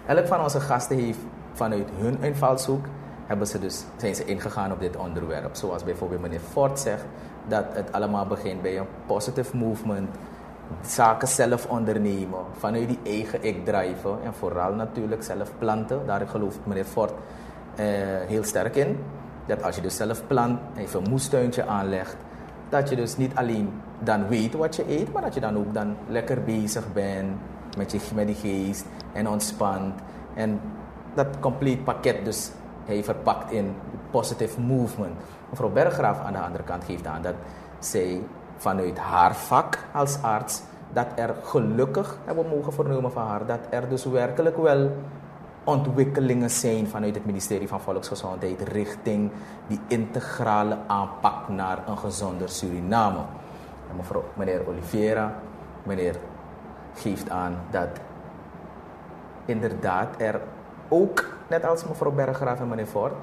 Elk van onze gasten heeft vanuit hun invalshoek hebben ze dus, zijn ze ingegaan op dit onderwerp. Zoals bijvoorbeeld meneer Ford zegt, dat het allemaal begint bij een positive movement, zaken zelf ondernemen, vanuit die eigen ik drijven en vooral natuurlijk zelf planten. Daar gelooft meneer Ford eh, heel sterk in. Dat als je dus zelf plant, even een moestuintje aanlegt, dat je dus niet alleen dan weet wat je eet, maar dat je dan ook dan lekker bezig bent met, je, met die geest en ontspant. En dat compleet pakket dus hij verpakt in positive movement. Mevrouw Berggraaf aan de andere kant geeft aan dat zij vanuit haar vak als arts, dat er gelukkig, hebben mogen vernemen van haar, dat er dus werkelijk wel ontwikkelingen zijn vanuit het ministerie van Volksgezondheid richting die integrale aanpak naar een gezonder Suriname. En mevrouw, meneer Oliveira, meneer geeft aan dat inderdaad er ook, net als mevrouw Berggraaf en meneer Ford,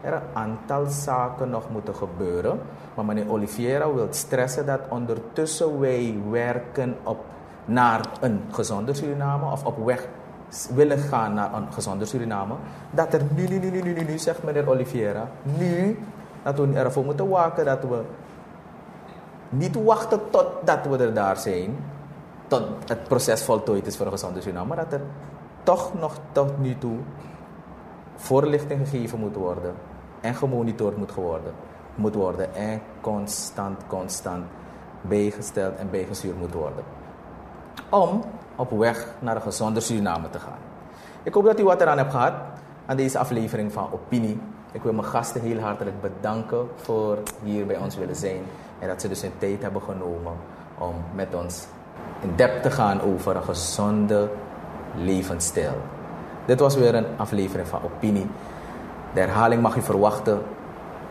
er een aantal zaken nog moeten gebeuren. Maar meneer Oliveira wil stressen dat ondertussen wij werken op, naar een gezonder Suriname of op weg willen gaan naar een gezonder Suriname. Dat er nu, nu, nu, nu, nu, nu, zegt meneer Oliveira, nu dat we ervoor moeten waken dat we niet wachten totdat we er daar zijn, tot het proces voltooid is voor een gezonde Suriname, maar dat er toch nog tot nu toe voorlichting gegeven moet worden en gemonitord moet worden, moet worden en constant, constant bijgesteld en bijgestuurd moet worden. Om op weg naar een gezonder Suriname te gaan. Ik hoop dat u wat eraan hebt gehad aan deze aflevering van Opinie. Ik wil mijn gasten heel hartelijk bedanken voor hier bij ons willen zijn. En dat ze dus hun tijd hebben genomen om met ons in depth te gaan over een gezonde levensstijl. Dit was weer een aflevering van Opinie. De herhaling mag u verwachten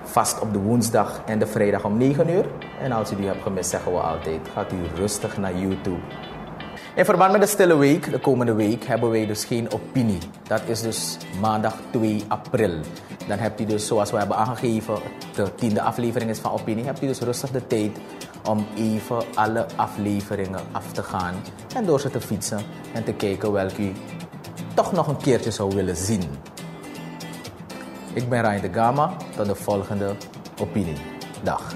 vast op de woensdag en de vrijdag om 9 uur. En als u die hebt gemist, zeggen we altijd, gaat u rustig naar YouTube. In verband met de stille week, de komende week, hebben wij dus geen opinie. Dat is dus maandag 2 april. Dan hebt u dus, zoals we hebben aangegeven, de tiende aflevering is van opinie. Hebt u dus rustig de tijd om even alle afleveringen af te gaan. En door ze te fietsen en te kijken welke u toch nog een keertje zou willen zien. Ik ben Ryan de Gama. Tot de volgende opinie. Dag.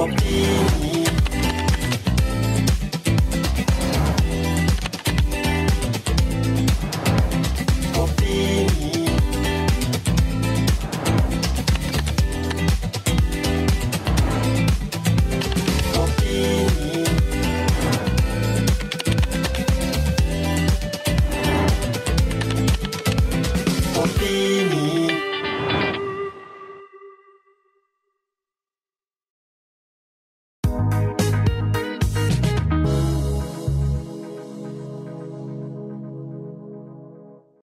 Opinie.